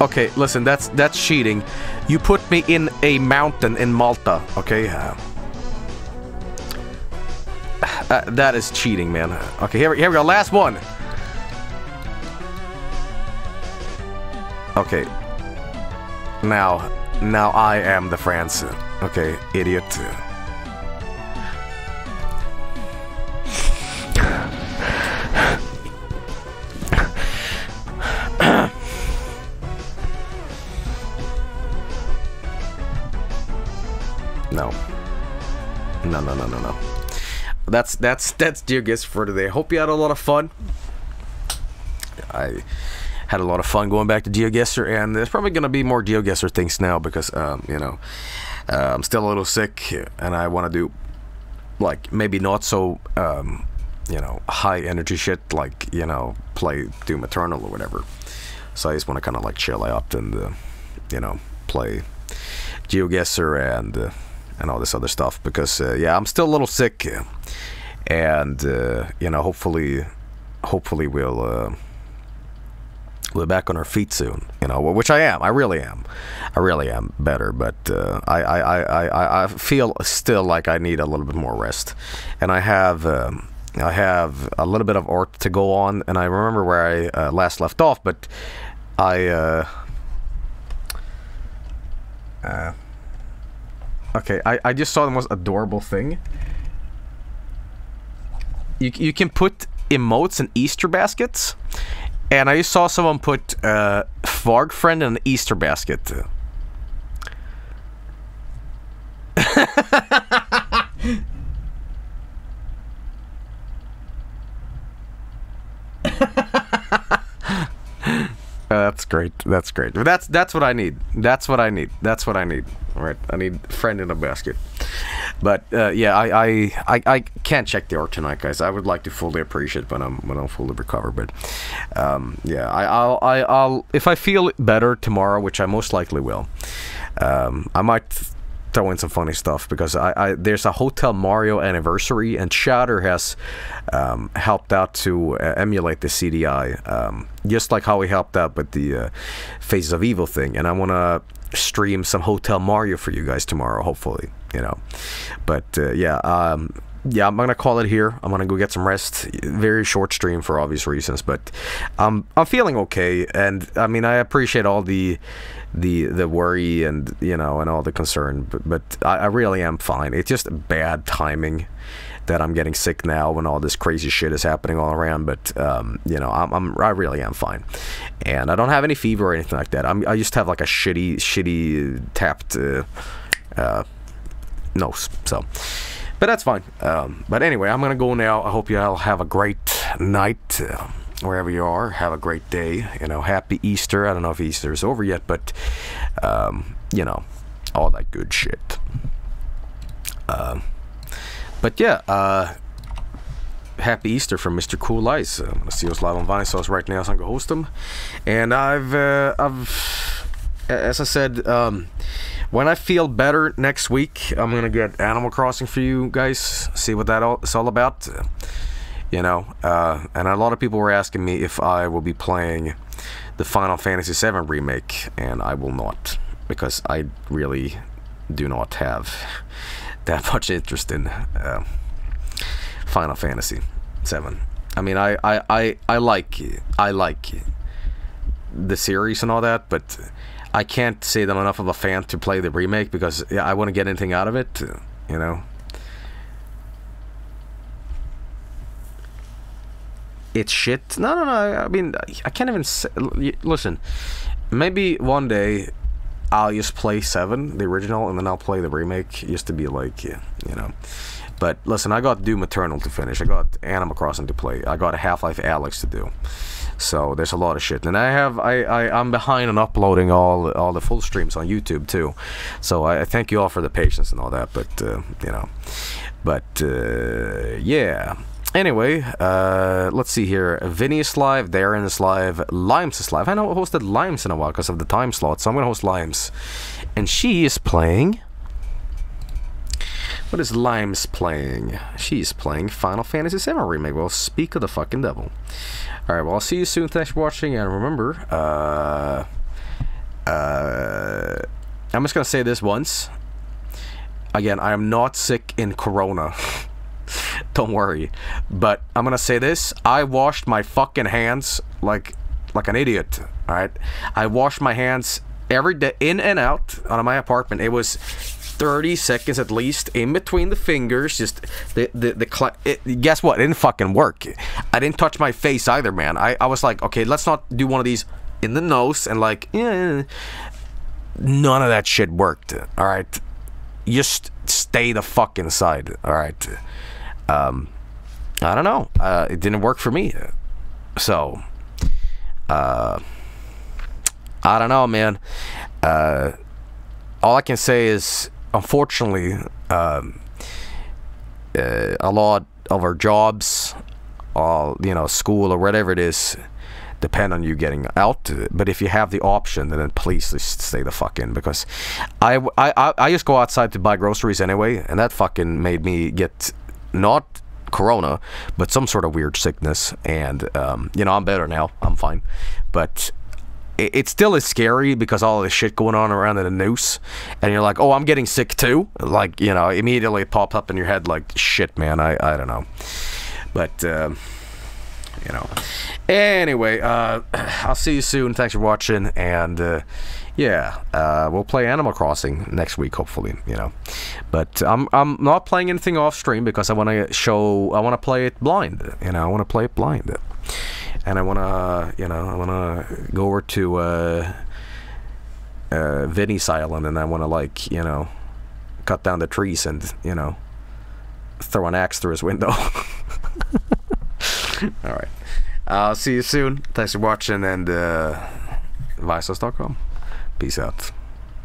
okay, listen, that's that's cheating. You put me in a mountain in Malta, okay? Uh, uh, that is cheating, man. Okay, here, here we go. Last one. Okay. Now, now I am the France. Okay, idiot. No, no, no, no, no. That's that's that's GeoGuessr for today. Hope you had a lot of fun. I had a lot of fun going back to GeoGuessr, and there's probably going to be more GeoGuessr things now because um, you know uh, I'm still a little sick, and I want to do like maybe not so um, you know high energy shit like you know play Doom Eternal or whatever. So I just want to kind of like chill out and uh, you know play GeoGuessr and. Uh, and all this other stuff because uh, yeah I'm still a little sick. And uh, you know hopefully hopefully we'll uh, we're back on our feet soon you know which I am. I really am. I really am better but uh, I, I, I, I, I feel still like I need a little bit more rest. And I have um, I have a little bit of art to go on and I remember where I uh, last left off but I uh, Okay, I, I just saw the most adorable thing. You, you can put emotes in Easter baskets. And I just saw someone put uh, Varg friend in an Easter basket. Uh, that's great. That's great. That's that's what I need. That's what I need. That's what I need. All right. I need friend in a basket. But uh, yeah, I, I, I I can't check the art tonight, guys. I would like to fully appreciate when I'm when I'm fully recovered. But um, yeah, I, I'll I, I'll if I feel better tomorrow, which I most likely will, um, I might throw in some funny stuff because I, I there's a Hotel Mario anniversary and Shatter has um, helped out to uh, emulate the CDI um, just like how he helped out with the uh, Faces of Evil thing and I want to stream some Hotel Mario for you guys tomorrow hopefully you know but uh, yeah um, yeah, I'm gonna call it here. I'm gonna go get some rest. Very short stream for obvious reasons, but um, I'm feeling okay. And I mean, I appreciate all the the the worry and you know and all the concern, but, but I, I really am fine. It's just bad timing that I'm getting sick now when all this crazy shit is happening all around. But um, you know, I'm, I'm I really am fine, and I don't have any fever or anything like that. I'm, I just have like a shitty shitty tapped uh, uh, nose. So. But that's fine. Um, but anyway, I'm gonna go now. I hope you all have a great night wherever you are. Have a great day. You know, happy Easter. I don't know if Easter is over yet, but um, you know, all that good shit. Um, but yeah, uh, happy Easter from Mr. Cool Ice. Uh, see us live on Vinesauce right now, so I'm gonna host him. And I've, uh, I've, as I said, um, when I feel better next week, I'm gonna get Animal Crossing for you guys. See what that all, all about. You know, uh, and a lot of people were asking me if I will be playing the Final Fantasy VII remake, and I will not because I really do not have that much interest in uh, Final Fantasy VII. I mean, I, I, I, I like I like the series and all that, but I can't say that I'm enough of a fan to play the remake because I to get anything out of it, you know. It's shit. No, no, no. I mean, I can't even say, listen. Maybe one day I'll just play seven, the original, and then I'll play the remake, just to be like, you know. But listen, I got Doom Eternal to finish. I got Animal Crossing to play. I got Half Life Alyx to do. So there's a lot of shit, and I have I, I I'm behind on uploading all all the full streams on YouTube too. So I, I thank you all for the patience and all that. But uh, you know, but uh, yeah. Anyway, uh, let's see here. Vinny is live, Darren is live, Limes is live. I know I hosted Limes in a while because of the time slot, so I'm gonna host Limes, and she is playing. What is Limes playing? She's playing Final Fantasy VII Remake. Well, speak of the fucking devil. Alright, well, I'll see you soon. Thanks for watching, and remember, uh, uh, I'm just gonna say this once. Again, I am not sick in Corona. Don't worry. But I'm gonna say this. I washed my fucking hands like like an idiot. Alright? I washed my hands every day in and out out of my apartment. It was 30 seconds at least in between the fingers. Just the the the. It, guess what? It didn't fucking work. I didn't touch my face either, man. I I was like, okay, let's not do one of these in the nose and like. None of that shit worked. All right, just stay the fuck inside. All right. Um, I don't know. Uh, it didn't work for me. So, uh, I don't know, man. Uh, all I can say is unfortunately, um, uh, a lot of our jobs, all you know, school or whatever it is, depend on you getting out. But if you have the option, then please just stay the fuck in because I, I, I just go outside to buy groceries anyway, and that fucking made me get not corona, but some sort of weird sickness. And um, you know, I'm better now. I'm fine. But it, it still is scary because all this shit going on around in the news, and you're like, oh, I'm getting sick too. Like you know, immediately it pops up in your head like, shit, man. I I don't know, but. Uh, you know. Anyway, uh, I'll see you soon. Thanks for watching, and uh, yeah, uh, we'll play Animal Crossing next week, hopefully. You know, but I'm I'm not playing anything off stream because I want to show I want to play it blind. You know, I want to play it blind and I want to, you know, I want to go over to uh, uh, Vinny's Island, and I want to, like, you know, cut down the trees and, you know, throw an axe through his window. All right. I'll see you soon. Thanks for watching, and uh. Peace out.